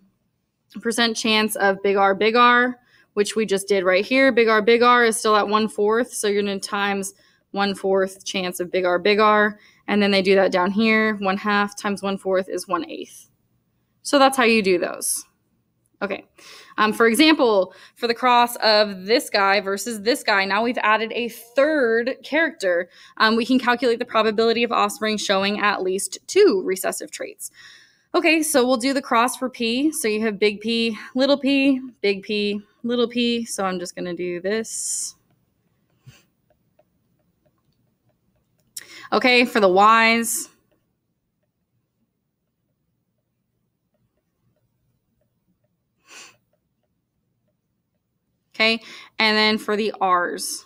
percent chance of big R, big R, which we just did right here. Big R, big R is still at one fourth. So you're going to times one fourth chance of big R, big R. And then they do that down here. One half times one fourth is one eighth. So that's how you do those. Okay. Um, for example, for the cross of this guy versus this guy, now we've added a third character. Um, we can calculate the probability of offspring showing at least two recessive traits. Okay, so we'll do the cross for P. So you have big P, little p, big P, little p. So I'm just going to do this. Okay, for the y's. Okay, and then for the r's.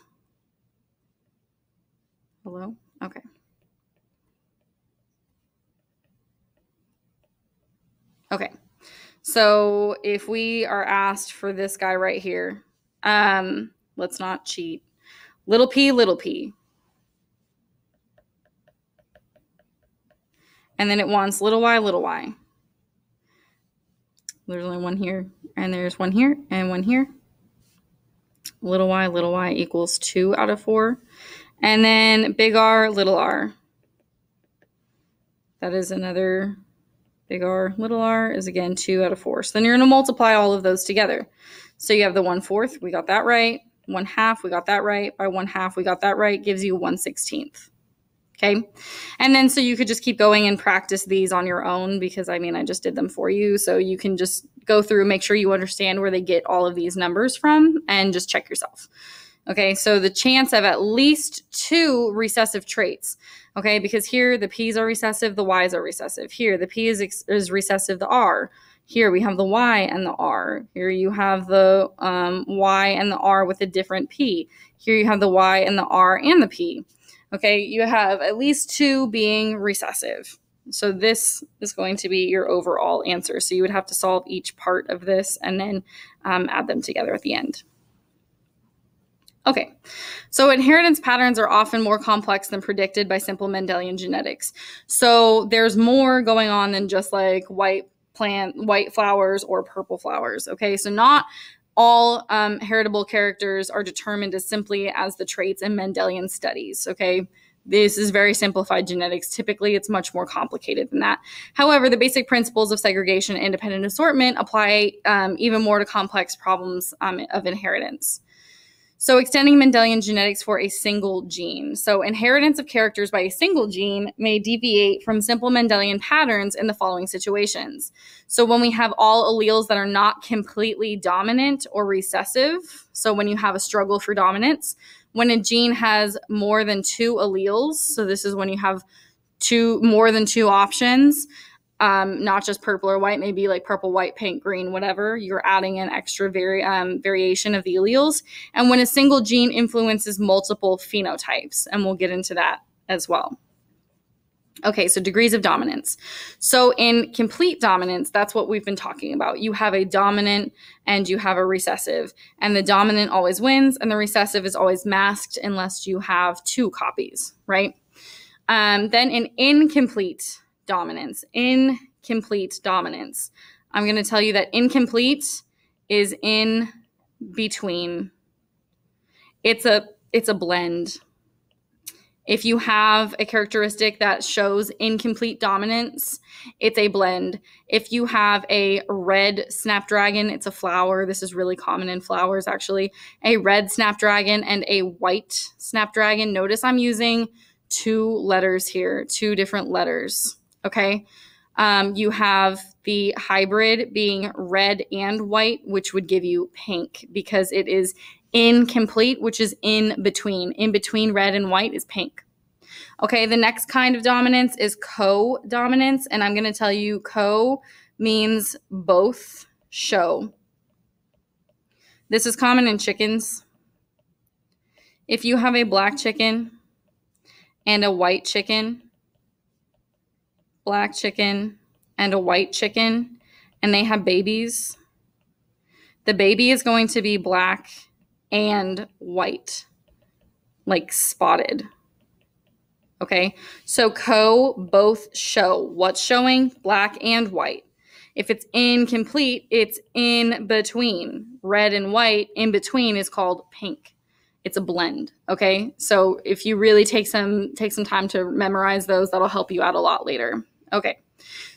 Hello? Okay. Okay. So if we are asked for this guy right here, Um, let's not cheat. Little p, little p. And then it wants little y, little y. There's only one here, and there's one here, and one here. Little y, little y equals 2 out of 4. And then big R, little r. That is another big R, little r is again 2 out of 4. So then you're going to multiply all of those together. So you have the 1 fourth, we got that right. 1 half, we got that right. By 1 half, we got that right, gives you 1 16th. Okay. And then so you could just keep going and practice these on your own because I mean, I just did them for you. So you can just go through, make sure you understand where they get all of these numbers from and just check yourself. Okay. So the chance of at least two recessive traits. Okay. Because here the P's are recessive, the Y's are recessive. Here the P is, is recessive, the R. Here we have the Y and the R. Here you have the um, Y and the R with a different P. Here you have the Y and the R and the P. Okay, you have at least two being recessive. So this is going to be your overall answer. So you would have to solve each part of this and then um, add them together at the end. Okay, so inheritance patterns are often more complex than predicted by simple Mendelian genetics. So there's more going on than just like white plant, white flowers or purple flowers. Okay, so not all um, heritable characters are determined as simply as the traits in Mendelian studies. Okay. This is very simplified genetics. Typically, it's much more complicated than that. However, the basic principles of segregation and independent assortment apply um, even more to complex problems um, of inheritance. So, extending Mendelian genetics for a single gene. So, inheritance of characters by a single gene may deviate from simple Mendelian patterns in the following situations. So, when we have all alleles that are not completely dominant or recessive, so when you have a struggle for dominance, when a gene has more than two alleles, so this is when you have two more than two options, um, not just purple or white, maybe like purple, white, pink, green, whatever. You're adding an extra vari- um, variation of the alleles. And when a single gene influences multiple phenotypes, and we'll get into that as well. Okay, so degrees of dominance. So in complete dominance, that's what we've been talking about. You have a dominant and you have a recessive, and the dominant always wins, and the recessive is always masked unless you have two copies, right? Um, then in incomplete dominance, incomplete dominance. I'm going to tell you that incomplete is in between. It's a it's a blend. If you have a characteristic that shows incomplete dominance, it's a blend. If you have a red snapdragon, it's a flower. This is really common in flowers, actually. A red snapdragon and a white snapdragon. Notice I'm using two letters here, two different letters. Okay. Um, you have the hybrid being red and white, which would give you pink because it is incomplete, which is in between. In between red and white is pink. Okay, the next kind of dominance is co dominance, and I'm going to tell you co means both show. This is common in chickens. If you have a black chicken and a white chicken, black chicken and a white chicken and they have babies, the baby is going to be black and white, like spotted. Okay, so co both show. What's showing? Black and white. If it's incomplete, it's in between. Red and white in between is called pink it's a blend okay so if you really take some take some time to memorize those that'll help you out a lot later Okay.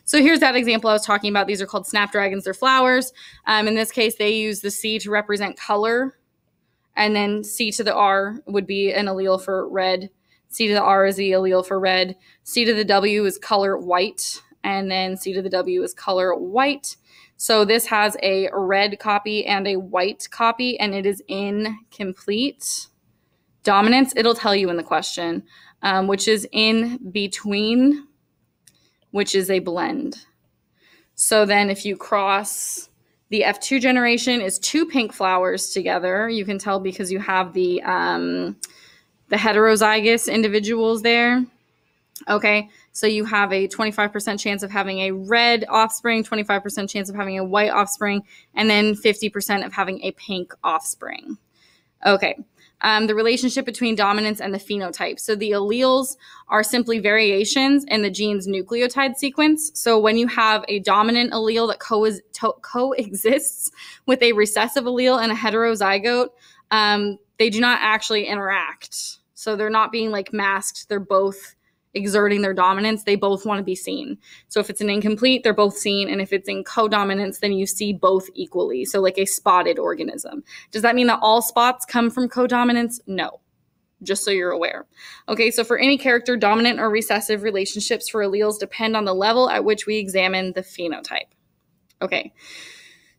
So here's that example I was talking about. These are called snapdragons. They're flowers. Um, in this case, they use the C to represent color. And then C to the R would be an allele for red. C to the R is the allele for red. C to the W is color white. And then C to the W is color white. So this has a red copy and a white copy, and it is incomplete. Dominance, it'll tell you in the question, um, which is in between which is a blend. So then if you cross the F2 generation is two pink flowers together. You can tell because you have the um, the heterozygous individuals there. Okay, So you have a 25% chance of having a red offspring, 25% chance of having a white offspring, and then 50% of having a pink offspring. Okay. Um, the relationship between dominance and the phenotype. So the alleles are simply variations in the gene's nucleotide sequence. So when you have a dominant allele that co- to- coexists with a recessive allele and a heterozygote, um, they do not actually interact. So they're not being like masked. They're both exerting their dominance. They both want to be seen. So if it's an incomplete, they're both seen. And if it's in codominance, then you see both equally. So like a spotted organism. Does that mean that all spots come from codominance? No. Just so you're aware. Okay, so for any character, dominant or recessive relationships for alleles depend on the level at which we examine the phenotype. Okay.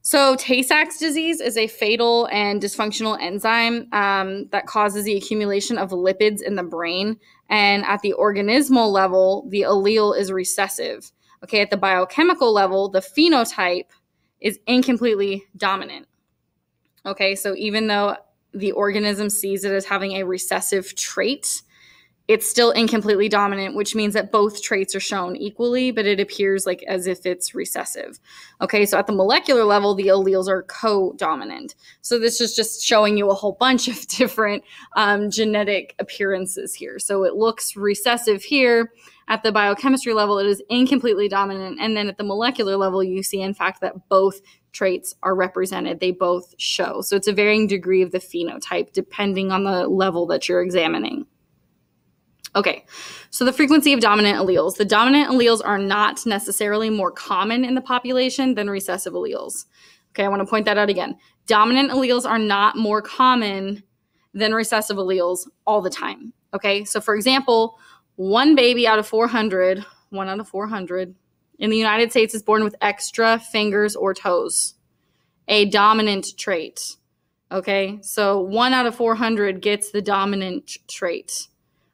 So, Tay Sachs disease is a fatal and dysfunctional enzyme um, that causes the accumulation of lipids in the brain. And at the organismal level, the allele is recessive. Okay, at the biochemical level, the phenotype is incompletely dominant. Okay, so even though the organism sees it as having a recessive trait, it's still incompletely dominant, which means that both traits are shown equally, but it appears like as if it's recessive. Okay, so at the molecular level, the alleles are co dominant. So this is just showing you a whole bunch [laughs] of different um, genetic appearances here. So it looks recessive here. At the biochemistry level, it is incompletely dominant. And then at the molecular level, you see, in fact, that both traits are represented. They both show. So it's a varying degree of the phenotype depending on the level that you're examining. Okay, so the frequency of dominant alleles. The dominant alleles are not necessarily more common in the population than recessive alleles. Okay, I want to point that out again. Dominant alleles are not more common than recessive alleles all the time. Okay, so for example, one baby out of 400, one out of 400 in the United States is born with extra fingers or toes, a dominant trait. Okay, so one out of 400 gets the dominant trait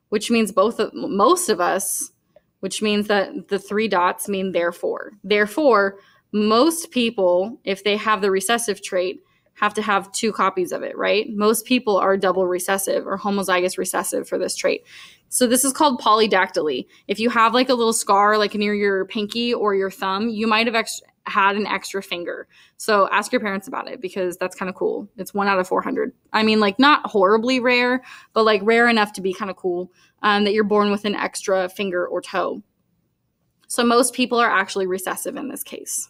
which means both of most of us, which means that the three dots mean therefore. Therefore, most people, if they have the recessive trait, have to have two copies of it, right? Most people are double recessive or homozygous recessive for this trait. So this is called polydactyly. If you have like a little scar like near your pinky or your thumb, you might have ex- had an extra finger. So ask your parents about it because that's kind of cool. It's one out of 400. I mean, like not horribly rare, but like rare enough to be kind of cool um, that you're born with an extra finger or toe. So most people are actually recessive in this case.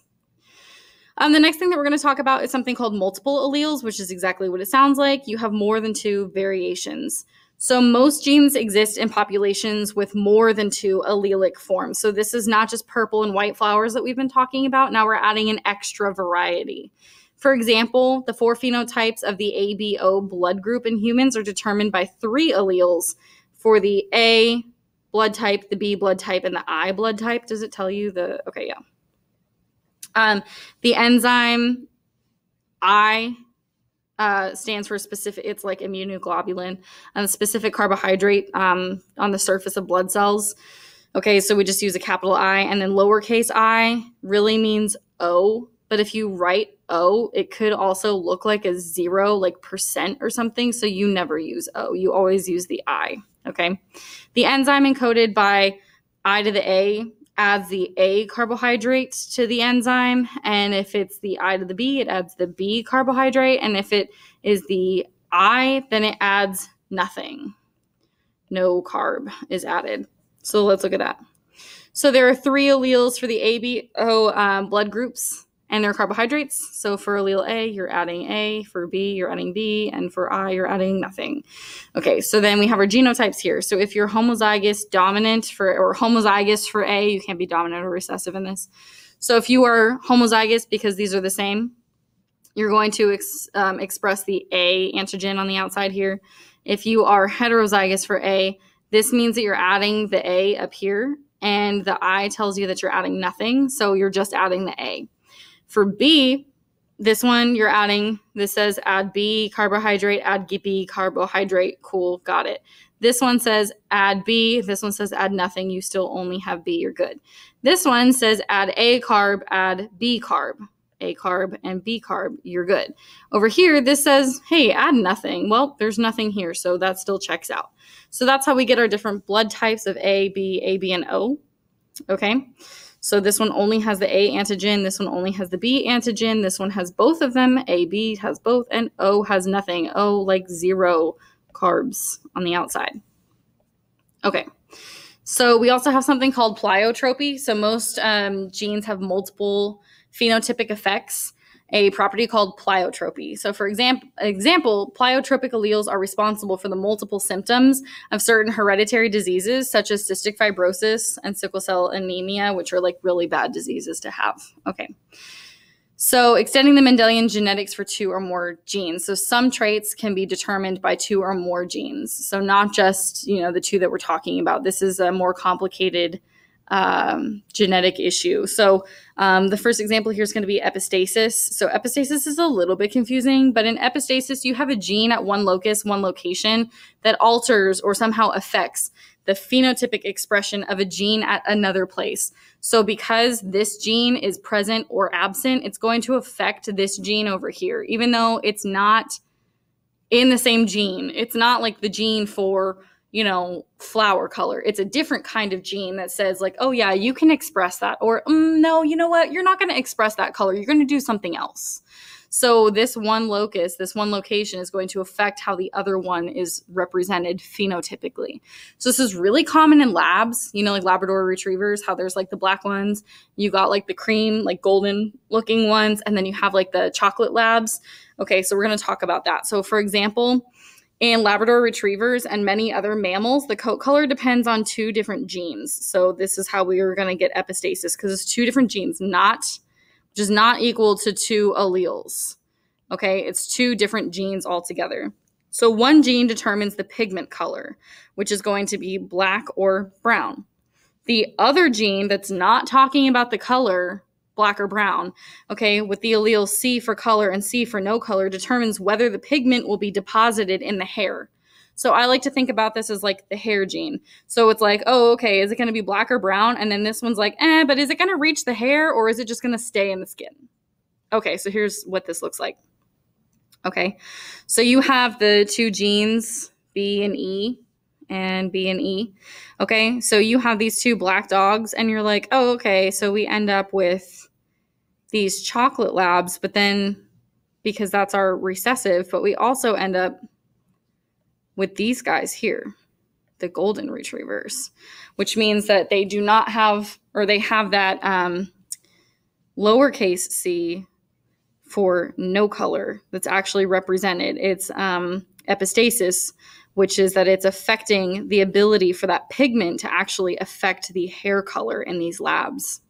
Um, the next thing that we're going to talk about is something called multiple alleles, which is exactly what it sounds like. You have more than two variations. So most genes exist in populations with more than two allelic forms. So this is not just purple and white flowers that we've been talking about. Now we're adding an extra variety. For example, the four phenotypes of the ABO blood group in humans are determined by three alleles for the A blood type, the B blood type, and the I blood type. Does it tell you the? Okay, yeah. Um, the enzyme I uh, stands for specific, it's like immunoglobulin, and a specific carbohydrate um, on the surface of blood cells. Okay, so we just use a capital I, and then lowercase i really means O. But if you write O, it could also look like a zero, like percent or something. So you never use O. You always use the I. Okay. The enzyme encoded by I to the A adds the A carbohydrate to the enzyme. And if it's the I to the B, it adds the B carbohydrate. And if it is the I, then it adds nothing. No carb is added. So let's look at that. So there are three alleles for the ABO um, blood groups and they're carbohydrates. So for allele A, you're adding A, for B, you're adding B, and for I, you're adding nothing. Okay, so then we have our genotypes here. So if you're homozygous dominant for, or homozygous for A, you can't be dominant or recessive in this. So if you are homozygous, because these are the same, you're going to ex, um, express the A antigen on the outside here. If you are heterozygous for A, this means that you're adding the A up here, and the I tells you that you're adding nothing, so you're just adding the A. For B, this one you're adding, this says add B carbohydrate, add B carbohydrate. Cool, got it. This one says add B. This one says add nothing. You still only have B. You're good. This one says add A carb, add B carb. A carb and B carb. You're good. Over here, this says, hey, add nothing. Well, there's nothing here, so that still checks out. So that's how we get our different blood types of A, B, AB, and O. Okay. So this one only has the A antigen, this one only has the B antigen, this one has both of them. A, B has both, and O has nothing. O like zero carbs on the outside. Okay. So we also have something called pleiotropy. So most um, genes have multiple phenotypic effects a property called pleiotropy. So, for example, example, pleiotropic alleles are responsible for the multiple symptoms of certain hereditary diseases, such as cystic fibrosis and sickle cell anemia, which are like really bad diseases to have. Okay. So, extending the Mendelian genetics for two or more genes. So, some traits can be determined by two or more genes. So, not just, you know, the two that we're talking about. This is a more complicated um, genetic issue. So, um, the first example here is going to be epistasis. So, epistasis is a little bit confusing, but in epistasis, you have a gene at one locus, one location that alters or somehow affects the phenotypic expression of a gene at another place. So, because this gene is present or absent, it's going to affect this gene over here, even though it's not in the same gene. It's not like the gene for you know, flower color. It's a different kind of gene that says, like, oh, yeah, you can express that. Or, mm, no, you know what? You're not going to express that color. You're going to do something else. So, this one locus, this one location is going to affect how the other one is represented phenotypically. So, this is really common in labs, you know, like Labrador retrievers, how there's like the black ones, you got like the cream, like golden looking ones, and then you have like the chocolate labs. Okay, so we're going to talk about that. So, for example, in Labrador retrievers and many other mammals, the coat color depends on two different genes. So this is how we are going to get epistasis because it's two different genes, not which is not equal to two alleles. Okay, it's two different genes altogether. So one gene determines the pigment color, which is going to be black or brown. The other gene that's not talking about the color black or brown. Okay, with the allele C for color and C for no color determines whether the pigment will be deposited in the hair. So I like to think about this as like the hair gene. So it's like, oh, okay, is it going to be black or brown? And then this one's like, eh, but is it going to reach the hair or is it just going to stay in the skin? Okay, so here's what this looks like. Okay, so you have the two genes, B and E, and B and E. Okay, so you have these two black dogs, and you're like, oh, okay, so we end up with these chocolate labs, but then because that's our recessive, but we also end up with these guys here, the golden retrievers, which means that they do not have, or they have that um, lowercase c for no color that's actually represented. It's um, epistasis, which is that it's affecting the ability for that pigment to actually affect the hair color in these labs.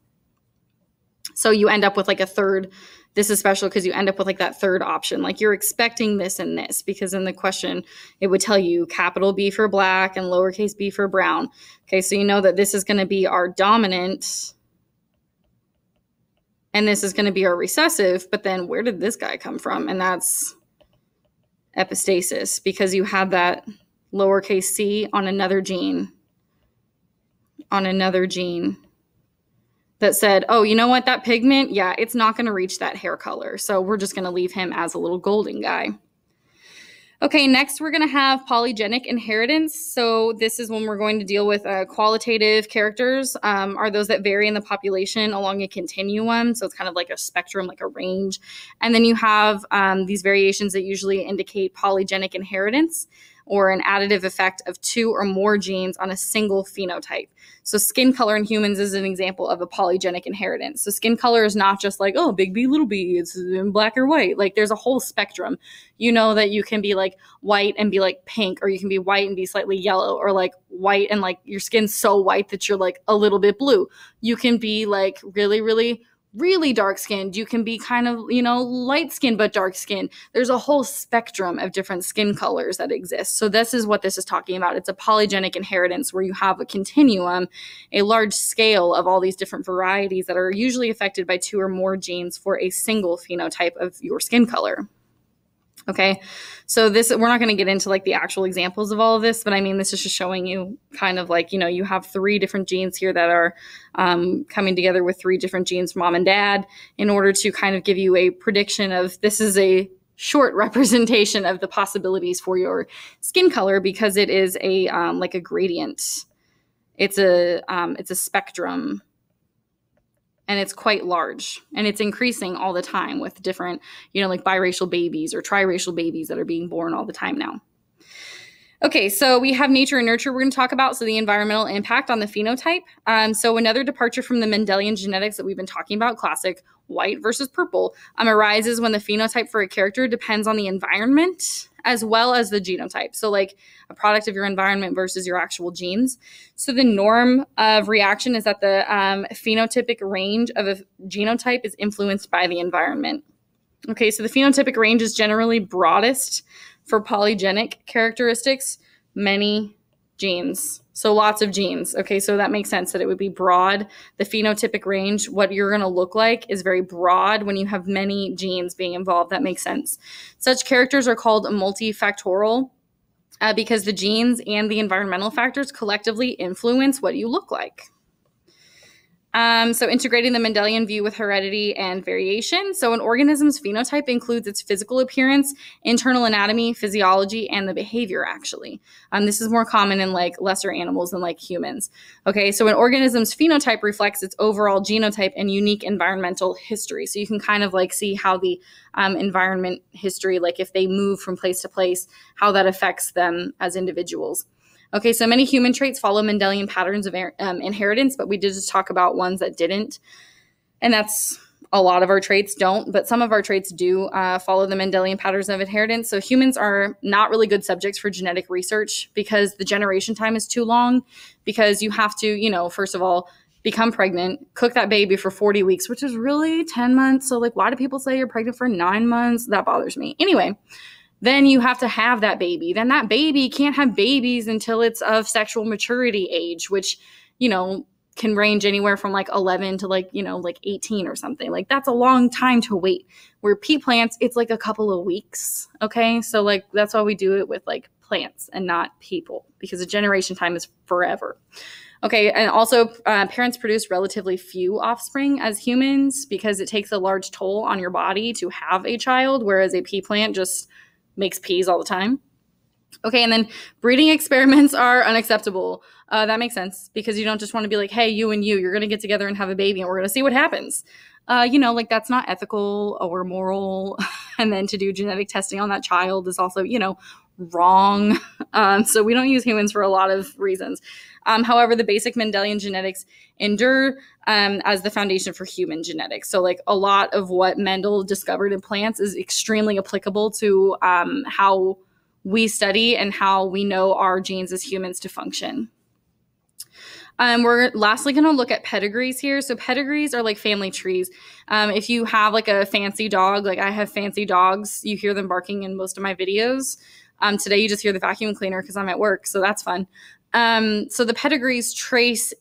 So you end up with like a third. This is special because you end up with like that third option. Like you're expecting this and this because in the question it would tell you capital B for black and lowercase b for brown. Okay, so you know that this is going to be our dominant and this is going to be our recessive, but then where did this guy come from? And that's epistasis because you have that lowercase c on another gene on another gene that said, oh, you know what, that pigment, yeah, it's not going to reach that hair color. So we're just going to leave him as a little golden guy. Okay, next we're going to have polygenic inheritance. So this is when we're going to deal with uh, qualitative characters, um, are those that vary in the population along a continuum. So it's kind of like a spectrum, like a range. And then you have um, these variations that usually indicate polygenic inheritance or an additive effect of two or more genes on a single phenotype. So, skin color in humans is an example of a polygenic inheritance. So, skin color is not just like, oh, big B, little b, it's in black or white. Like, there's a whole spectrum. You know that you can be like white and be like pink, or you can be white and be slightly yellow, or like white and like your skin's so white that you're like a little bit blue. You can be like really, really really dark skinned. You can be kind of, you know, light skinned but dark skinned. There's a whole spectrum of different skin colors that exist. So, this is what this is talking about. It's a polygenic inheritance where you have a continuum, a large scale of all these different varieties that are usually affected by two or more genes for a single phenotype of your skin color. Okay. So this we're not going to get into like the actual examples of all of this, but I mean this is just showing you kind of like, you know, you have three different genes here that are um, coming together with three different genes mom and dad in order to kind of give you a prediction of this is a short [laughs] representation of the possibilities for your skin color because it is a um, like a gradient it's a um, it's a spectrum and it's quite large and it's increasing all the time with different you know like biracial babies or triracial babies that are being born all the time now Okay, so we have nature and nurture we're going to talk about. So, the environmental impact on the phenotype. Um, so, another departure from the Mendelian genetics that we've been talking about, classic white versus purple, um, arises when the phenotype for a character depends on the environment as well as the genotype. So, like a product of your environment versus your actual genes. So, the norm of reaction is that the um, phenotypic range of a genotype is influenced by the environment. Okay, so the phenotypic range is generally broadest for polygenic characteristics, many genes. So lots of genes. Okay, so that makes sense that it would be broad. The phenotypic range, what you're going to look like, is very broad when you have many genes being involved. That makes sense. Such characters are called multifactorial uh, because the genes and the environmental factors collectively influence what you look like. Um, so, integrating the Mendelian view with heredity and variation. So, an organism's phenotype includes its physical appearance, internal anatomy, physiology, and the behavior, actually. Um, this is more common in like lesser animals than like humans. Okay, so an organism's phenotype reflects its overall genotype and unique environmental history. So, you can kind of like see how the um, environment history, like if they move from place to place, how that affects them as individuals. Okay, so many human traits follow Mendelian patterns of um, inheritance, but we did just talk about ones that didn't. And that's a lot of our traits don't, but some of our traits do uh, follow the Mendelian patterns of inheritance. So humans are not really good subjects for genetic research because the generation time is too long. Because you have to, you know, first of all, become pregnant, cook that baby for 40 weeks, which is really 10 months. So, like, why do people say you're pregnant for nine months? That bothers me. Anyway, then you have to have that baby. Then that baby can't have babies until it's of sexual maturity age, which, you know, can range anywhere from like 11 to like, you know, like 18 or something. Like that's a long time to wait. Where pea plants, it's like a couple of weeks. Okay. So, like, that's why we do it with like plants and not people because the generation time is forever. Okay, and also uh, parents produce relatively few offspring as humans because it takes a large toll on your body to have a child, whereas a pea plant just makes peas all the time. Okay, and then breeding experiments are unacceptable. Uh, that makes sense because you don't just want to be like, hey, you and you, you're going to get together and have a baby and we're going to see what happens. Uh, you know, like that's not ethical or moral. [laughs] and then to do genetic testing on that child is also, you know, wrong. [laughs] Um, so we don't use humans for a lot of reasons. Um, however, the basic Mendelian genetics endure um, as the foundation for human genetics. So, like a lot of what Mendel discovered in plants is extremely applicable to um, how we study and how we know our genes as humans to function. Um, we're lastly going to look at pedigrees here. So pedigrees are like family trees. Um, if you have like a fancy dog, like I have fancy dogs, you hear them barking in most of my videos. Um, today you just hear the vacuum cleaner because I'm at work, so that's fun. Um, so the pedigrees trace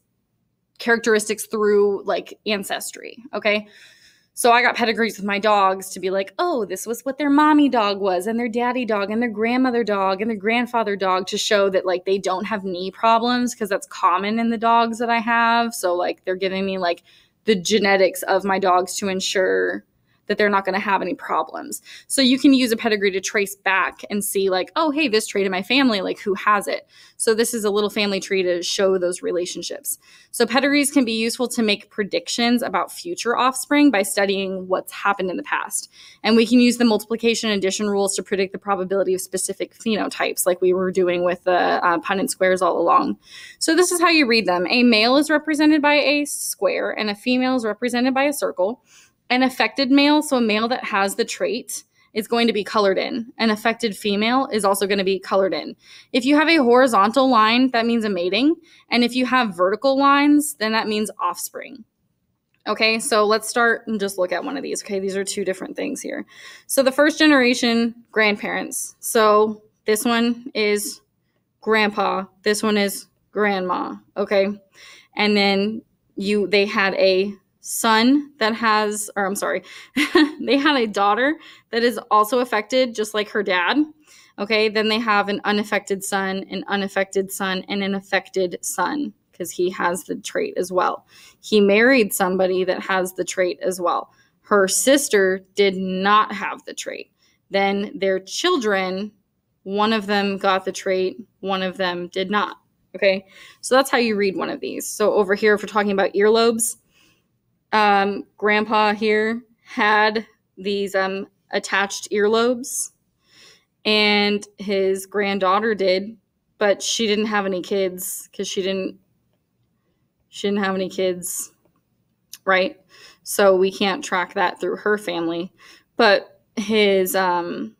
characteristics through like ancestry. Okay. So I got pedigrees with my dogs to be like, oh, this was what their mommy dog was, and their daddy dog, and their grandmother dog, and their grandfather dog to show that like they don't have knee problems because that's common in the dogs that I have. So like they're giving me like the genetics of my dogs to ensure that they're not going to have any problems. So you can use a pedigree to trace back and see, like, oh, hey, this trait in my family, like who has it? So this is a little family tree to show those relationships. So pedigrees can be useful to make predictions about future offspring by studying what's happened in the past. And we can use the multiplication and addition rules to predict the probability of specific phenotypes, like we were doing with the uh, Punnett squares all along. So this is how you read them. A male is represented by a square, and a female is represented by a circle. An affected male, so a male that has the trait, is going to be colored in. An affected female is also going to be colored in. If you have a horizontal line, that means a mating. And if you have vertical lines, then that means offspring. Okay, so let's start and just look at one of these. Okay, these are two different things here. So the first generation grandparents. So this one is grandpa, this one is grandma. Okay, and then you they had a son that has, or I'm sorry, [laughs] they had a daughter that is also affected, just like her dad. Okay, then they have an unaffected son, an unaffected son, and an affected son because he has the trait as well. He married somebody that has the trait as well. Her sister did not have the trait. Then their children, one of them got the trait, one of them did not. Okay, so that's how you read one of these. So over here, if we're talking about earlobes, um, grandpa here had these um, attached earlobes, and his granddaughter did, but she didn't have any kids because she didn't she didn't have any kids, right? So we can't track that through her family. But his um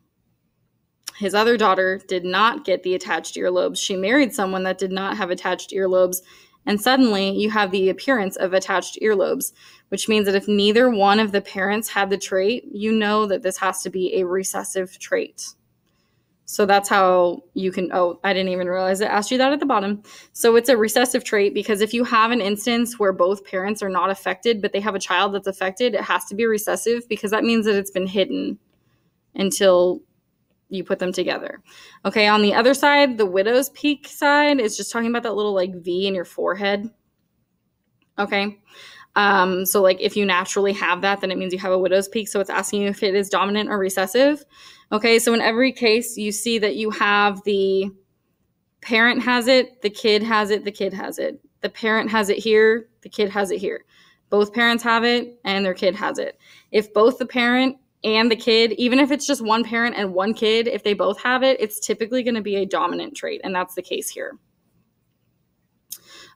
his other daughter did not get the attached earlobes. She married someone that did not have attached earlobes. And suddenly you have the appearance of attached earlobes, which means that if neither one of the parents had the trait, you know that this has to be a recessive trait. So that's how you can. Oh, I didn't even realize it asked you that at the bottom. So it's a recessive trait because if you have an instance where both parents are not affected, but they have a child that's affected, it has to be recessive because that means that it's been hidden until you put them together. Okay, on the other side, the widow's peak side is just talking about that little like V in your forehead. Okay. Um, so like if you naturally have that, then it means you have a widow's peak. So it's asking you if it is dominant or recessive. Okay, so in every case, you see that you have the parent has it, the kid has it, the kid has it. The parent has it here, the kid has it here. Both parents have it, and their kid has it. If both the parent and the kid, even if it's just one parent and one kid, if they both have it, it's typically going to be a dominant trait, and that's the case here.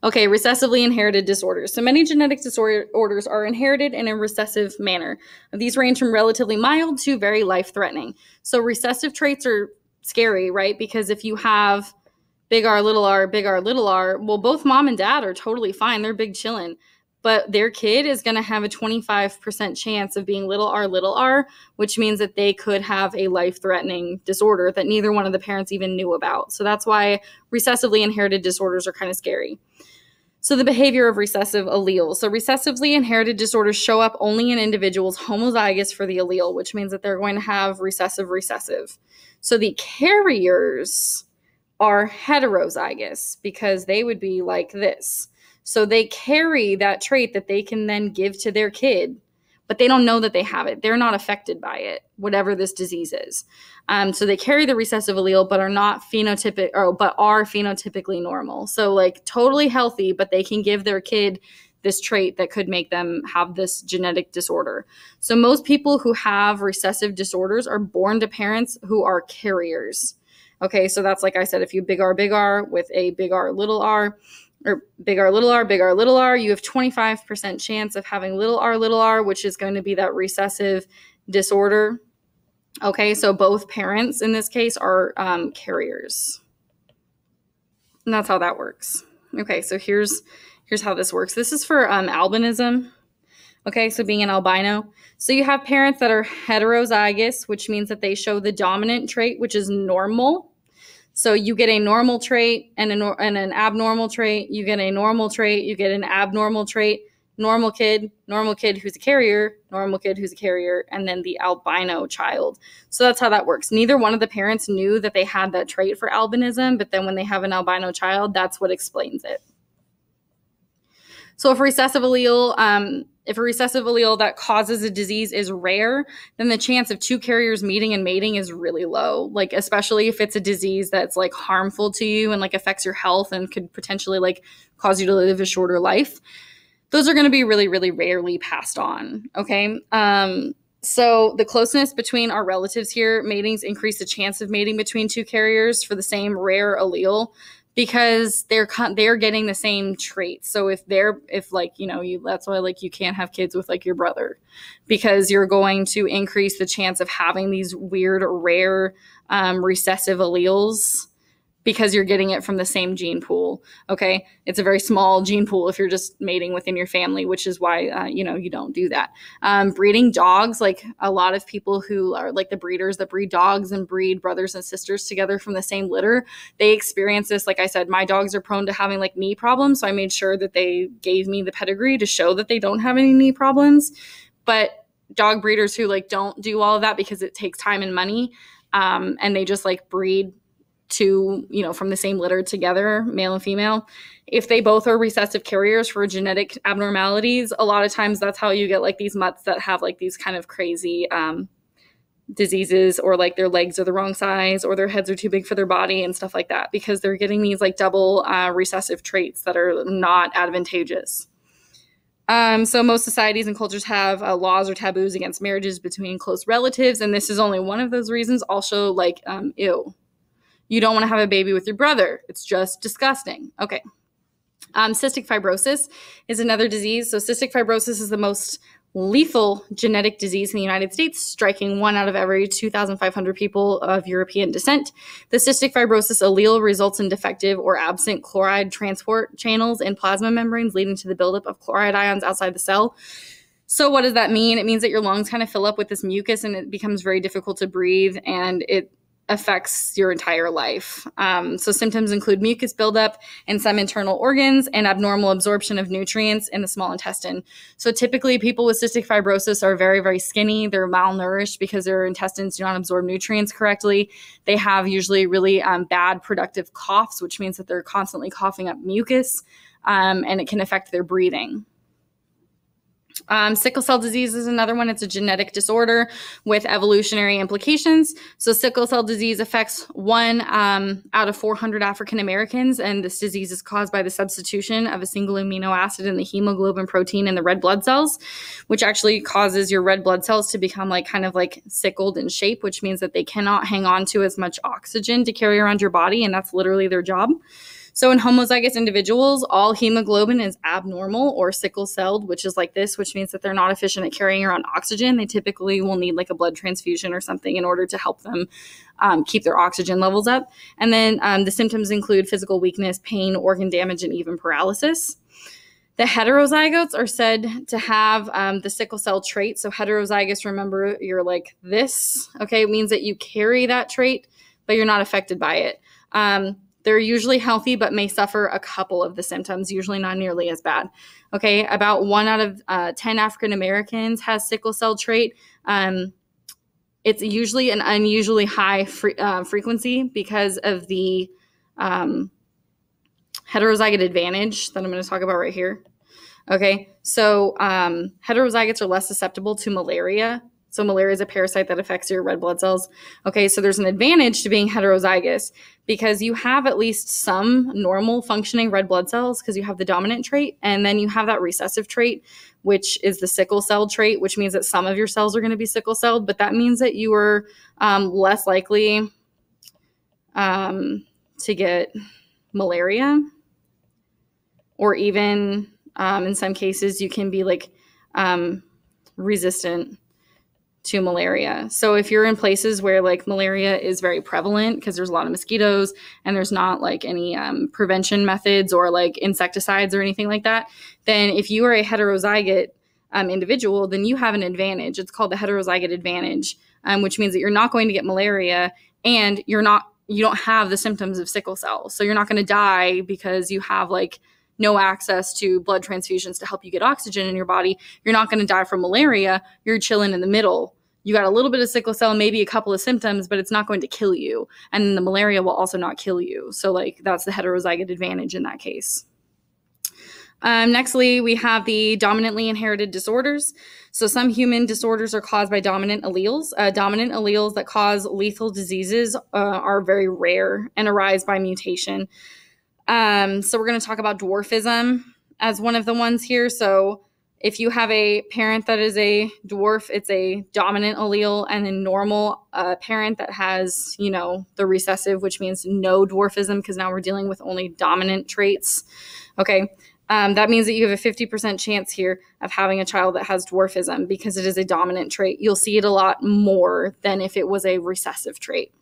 Okay, recessively inherited disorders. So many genetic disorders are inherited in a recessive manner. These range from relatively mild to very life threatening. So recessive traits are scary, right? Because if you have big R, little r, big R, little r, well, both mom and dad are totally fine. They're big chillin' but their kid is going to have a 25% chance of being little r little r which means that they could have a life threatening disorder that neither one of the parents even knew about. So that's why recessively inherited disorders are kind of scary. So the behavior of recessive alleles. So recessively inherited disorders show up only in individuals homozygous for the allele which means that they're going to have recessive recessive. So the carriers are heterozygous because they would be like this so they carry that trait that they can then give to their kid, but they don't know that they have it. They're not affected by it, whatever this disease is. Um, so they carry the recessive allele, but are not phenotypic or but are phenotypically normal. So like totally healthy, but they can give their kid this trait that could make them have this genetic disorder. So most people who have recessive disorders are born to parents who are carriers. Okay, so that's like I said, if you big R, big R with a big R, little r, or big R, little r, big R, little r, you have 25% chance of having little r, little r, which is going to be that recessive disorder. Okay, so both parents in this case are um, carriers. And that's how that works. Okay, so here's here's how this works. This is for um, albinism. Okay, so being an albino. So you have parents that are heterozygous, which means that they show the dominant trait, which is normal. So you get a normal trait and, a, and an abnormal trait. You get a normal trait. You get an abnormal trait. Normal kid, normal kid who's a carrier, normal kid who's a carrier, and then the albino child. So that's how that works. Neither one of the parents knew that they had that trait for albinism, but then when they have an albino child, that's what explains it. So if recessive allele, um, if a recessive allele that causes a disease is rare, then the chance of two carriers meeting and mating is really low. Like especially if it's a disease that's like harmful to you and like affects your health and could potentially like cause you to live a shorter life. Those are going to be really really rarely passed on, okay? Um so the closeness between our relatives here, matings increase the chance of mating between two carriers for the same rare allele because they're they're getting the same traits. So if they're if like you know you that's why like you can't have kids with like your brother because you're going to increase the chance of having these weird rare um, recessive alleles because you're getting it from the same gene pool. Okay, it's a very small gene pool if you're just mating within your family, which is why uh, you know you don't do that. Um, breeding dogs, like a lot of people who are like the breeders that breed dogs and breed brothers and sisters together from the same litter, they experience this. Like I said, my dogs are prone to having like knee problems, so I made sure that they gave me the pedigree to show that they don't have any knee problems. But dog breeders who like don't do all of that because it takes time and money um, and they just like breed two, you know, from the same litter together, male and female, if they both are recessive carriers for genetic abnormalities, a lot of times that's how you get like these mutts that have like these kind of crazy um, diseases or like their legs are the wrong size or their heads are too big for their body and stuff like that because they're getting these like double uh, recessive traits that are not advantageous. Um, so most societies and cultures have uh, laws or taboos against marriages between close relatives, and this is only one of those reasons. Also, like, um, ew, you don't want to have a baby with your brother. It's just disgusting. Okay. Um, cystic fibrosis is another disease. So cystic fibrosis is the most lethal genetic disease in the United States, striking one out of every 2,500 people of European descent. The cystic fibrosis allele results in defective or absent chloride transport channels in plasma membranes, leading to the buildup of chloride ions outside the cell. So, what does that mean? It means that your lungs kind of fill up with this mucus and it becomes very difficult to breathe and it affects your entire life. Um, so, symptoms include mucus buildup in some internal organs and abnormal absorption of nutrients in the small intestine. So, typically, people with cystic fibrosis are very, very skinny. They're malnourished because their intestines do not absorb nutrients correctly. They have usually really um, bad productive coughs, which means that they're constantly coughing up mucus um, and it can affect their breathing. Um, sickle cell disease is another one. It's a genetic disorder with evolutionary implications. So, sickle cell disease affects one um, out of 400 African Americans, and this disease is caused by the substitution of a single amino acid in the hemoglobin protein in the red blood cells, which actually causes your red blood cells to become like kind of like sickled in shape, which means that they cannot hang on to as much oxygen to carry around your body, and that's literally their job. So in homozygous individuals, all hemoglobin is abnormal or sickle celled, which is like this, which means that they're not efficient at carrying around oxygen. They typically will need like a blood transfusion or something in order to help them um, keep their oxygen levels up. And then um, the symptoms include physical weakness, pain, organ damage, and even paralysis. The heterozygotes are said to have um, the sickle cell trait. So, heterozygous, remember, you're like this. Okay, it means that you carry that trait, but you're not affected by it. Um, they're usually healthy, but may suffer a couple of the symptoms, usually not nearly as bad. Okay, about one out of uh, 10 African Americans has sickle cell trait. Um, it's usually an unusually high fre- uh, frequency because of the um, heterozygote advantage that I'm going to talk about right here. Okay, so um, heterozygotes are less susceptible to malaria so malaria is a parasite that affects your red blood cells. Okay, so there's an advantage to being heterozygous because you have at least some normal functioning red blood cells because you have the dominant trait, and then you have that recessive trait, which is the sickle cell trait, which means that some of your cells are going to be sickle celled, but that means that you are um, less likely um, to get malaria, or even um, in some cases, you can be like um, resistant to malaria. So if you're in places where like malaria is very prevalent because there's a lot of mosquitoes and there's not like any um, prevention methods or like insecticides or anything like that, then if you are a heterozygote um, individual, then you have an advantage. It's called the heterozygote advantage, um, which means that you're not going to get malaria and you're not you don't have the symptoms of sickle cell. So you're not going to die because you have like no access to blood transfusions to help you get oxygen in your body. You're not going to die from malaria. You're chilling in the middle you got a little bit of sickle cell, maybe a couple of symptoms, but it's not going to kill you. And the malaria will also not kill you. So, like, that's the heterozygote advantage in that case. Um, nextly, we have the dominantly inherited disorders. So, some human disorders are caused by dominant alleles. Uh, dominant alleles that cause lethal diseases uh, are very rare and arise by mutation. Um, so, we're going to talk about dwarfism as one of the ones here. So, if you have a parent that is a dwarf, it's a dominant allele, and a normal uh, parent that has, you know, the recessive, which means no dwarfism, because now we're dealing with only dominant traits. Okay. Um, that means that you have a 50% chance here of having a child that has dwarfism because it is a dominant trait. You'll see it a lot more than if it was a recessive trait.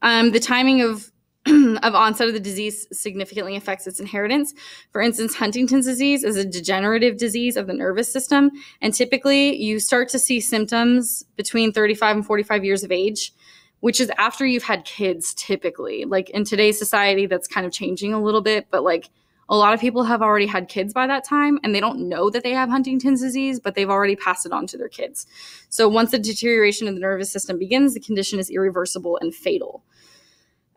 Um, the timing of [clears throat] of onset of the disease significantly affects its inheritance. For instance, Huntington's disease is a degenerative disease of the nervous system, and typically you start to see symptoms between 35 and 45 years of age, which is after you've had kids typically. Like in today's society that's kind of changing a little bit, but like a lot of people have already had kids by that time and they don't know that they have Huntington's disease, but they've already passed it on to their kids. So once the deterioration of the nervous system begins, the condition is irreversible and fatal.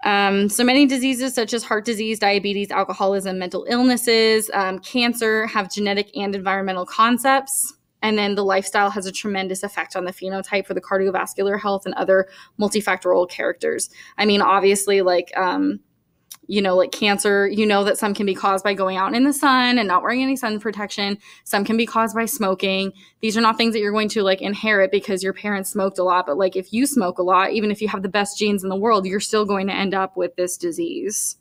Um, so many diseases such as heart disease, diabetes, alcoholism, mental illnesses, um, cancer have genetic and environmental concepts. And then the lifestyle has a tremendous effect on the phenotype for the cardiovascular health and other multifactorial characters. I mean, obviously, like, um, you know, like cancer, you know that some can be caused by going out in the sun and not wearing any sun protection. Some can be caused by smoking. These are not things that you're going to like inherit because your parents smoked a lot. But like if you smoke a lot, even if you have the best genes in the world, you're still going to end up with this disease.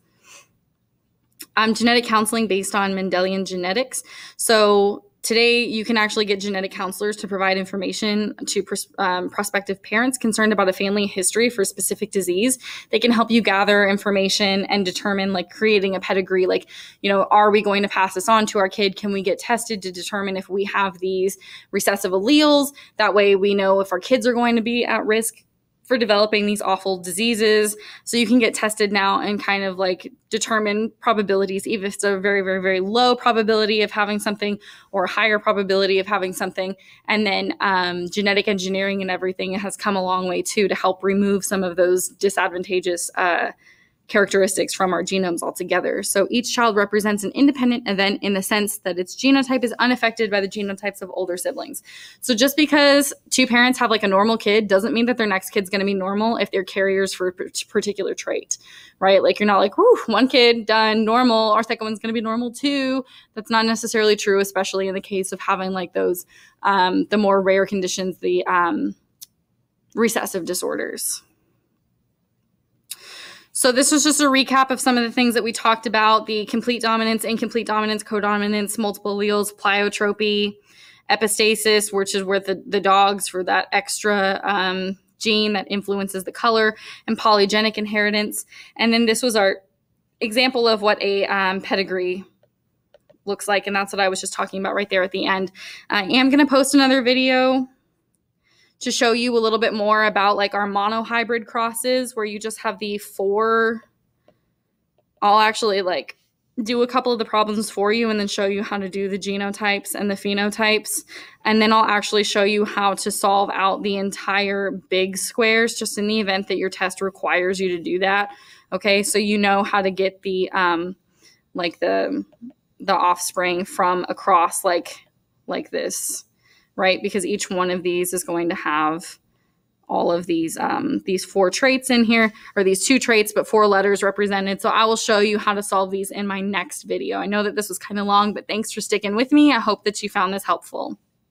Um, genetic counseling based on Mendelian genetics. So Today, you can actually get genetic counselors to provide information to um, prospective parents concerned about a family history for a specific disease. They can help you gather information and determine, like, creating a pedigree. Like, you know, are we going to pass this on to our kid? Can we get tested to determine if we have these recessive alleles? That way, we know if our kids are going to be at risk for developing these awful diseases. So you can get tested now and kind of like determine probabilities, even if it's a very, very, very low probability of having something or a higher probability of having something. And then um, genetic engineering and everything has come a long way too to help remove some of those disadvantageous uh, characteristics from our genomes altogether. So each child represents an independent event in the sense that its genotype is unaffected by the genotypes of older siblings. So just because two parents have like a normal kid doesn't mean that their next kid's going to be normal if they're carriers for a particular trait, right? Like you're not like, whew, one kid done normal, our second one's going to be normal too. That's not necessarily true, especially in the case of having like those, um, the more rare conditions, the um, recessive disorders. So this was just a recap of some of the things that we talked about, the complete dominance, incomplete dominance, codominance, multiple alleles, pleiotropy, epistasis, which is where the, the dogs for that extra um, gene that influences the color, and polygenic inheritance. And then this was our example of what a um, pedigree looks like. And that's what I was just talking about right there at the end. I am going to post another video to show you a little bit more about like our monohybrid crosses where you just have the four. I'll actually like do a couple of the problems for you and then show you how to do the genotypes and the phenotypes. And then I'll actually show you how to solve out the entire big squares just in the event that your test requires you to do that okay? So you know how to get the um like the the offspring from across like like this right? Because each one of these is going to have all of these um, these four traits in here, or these two traits, but four letters represented. So I will show you how to solve these in my next video. I know that this was kind of long, but thanks for sticking with me. I hope that you found this helpful.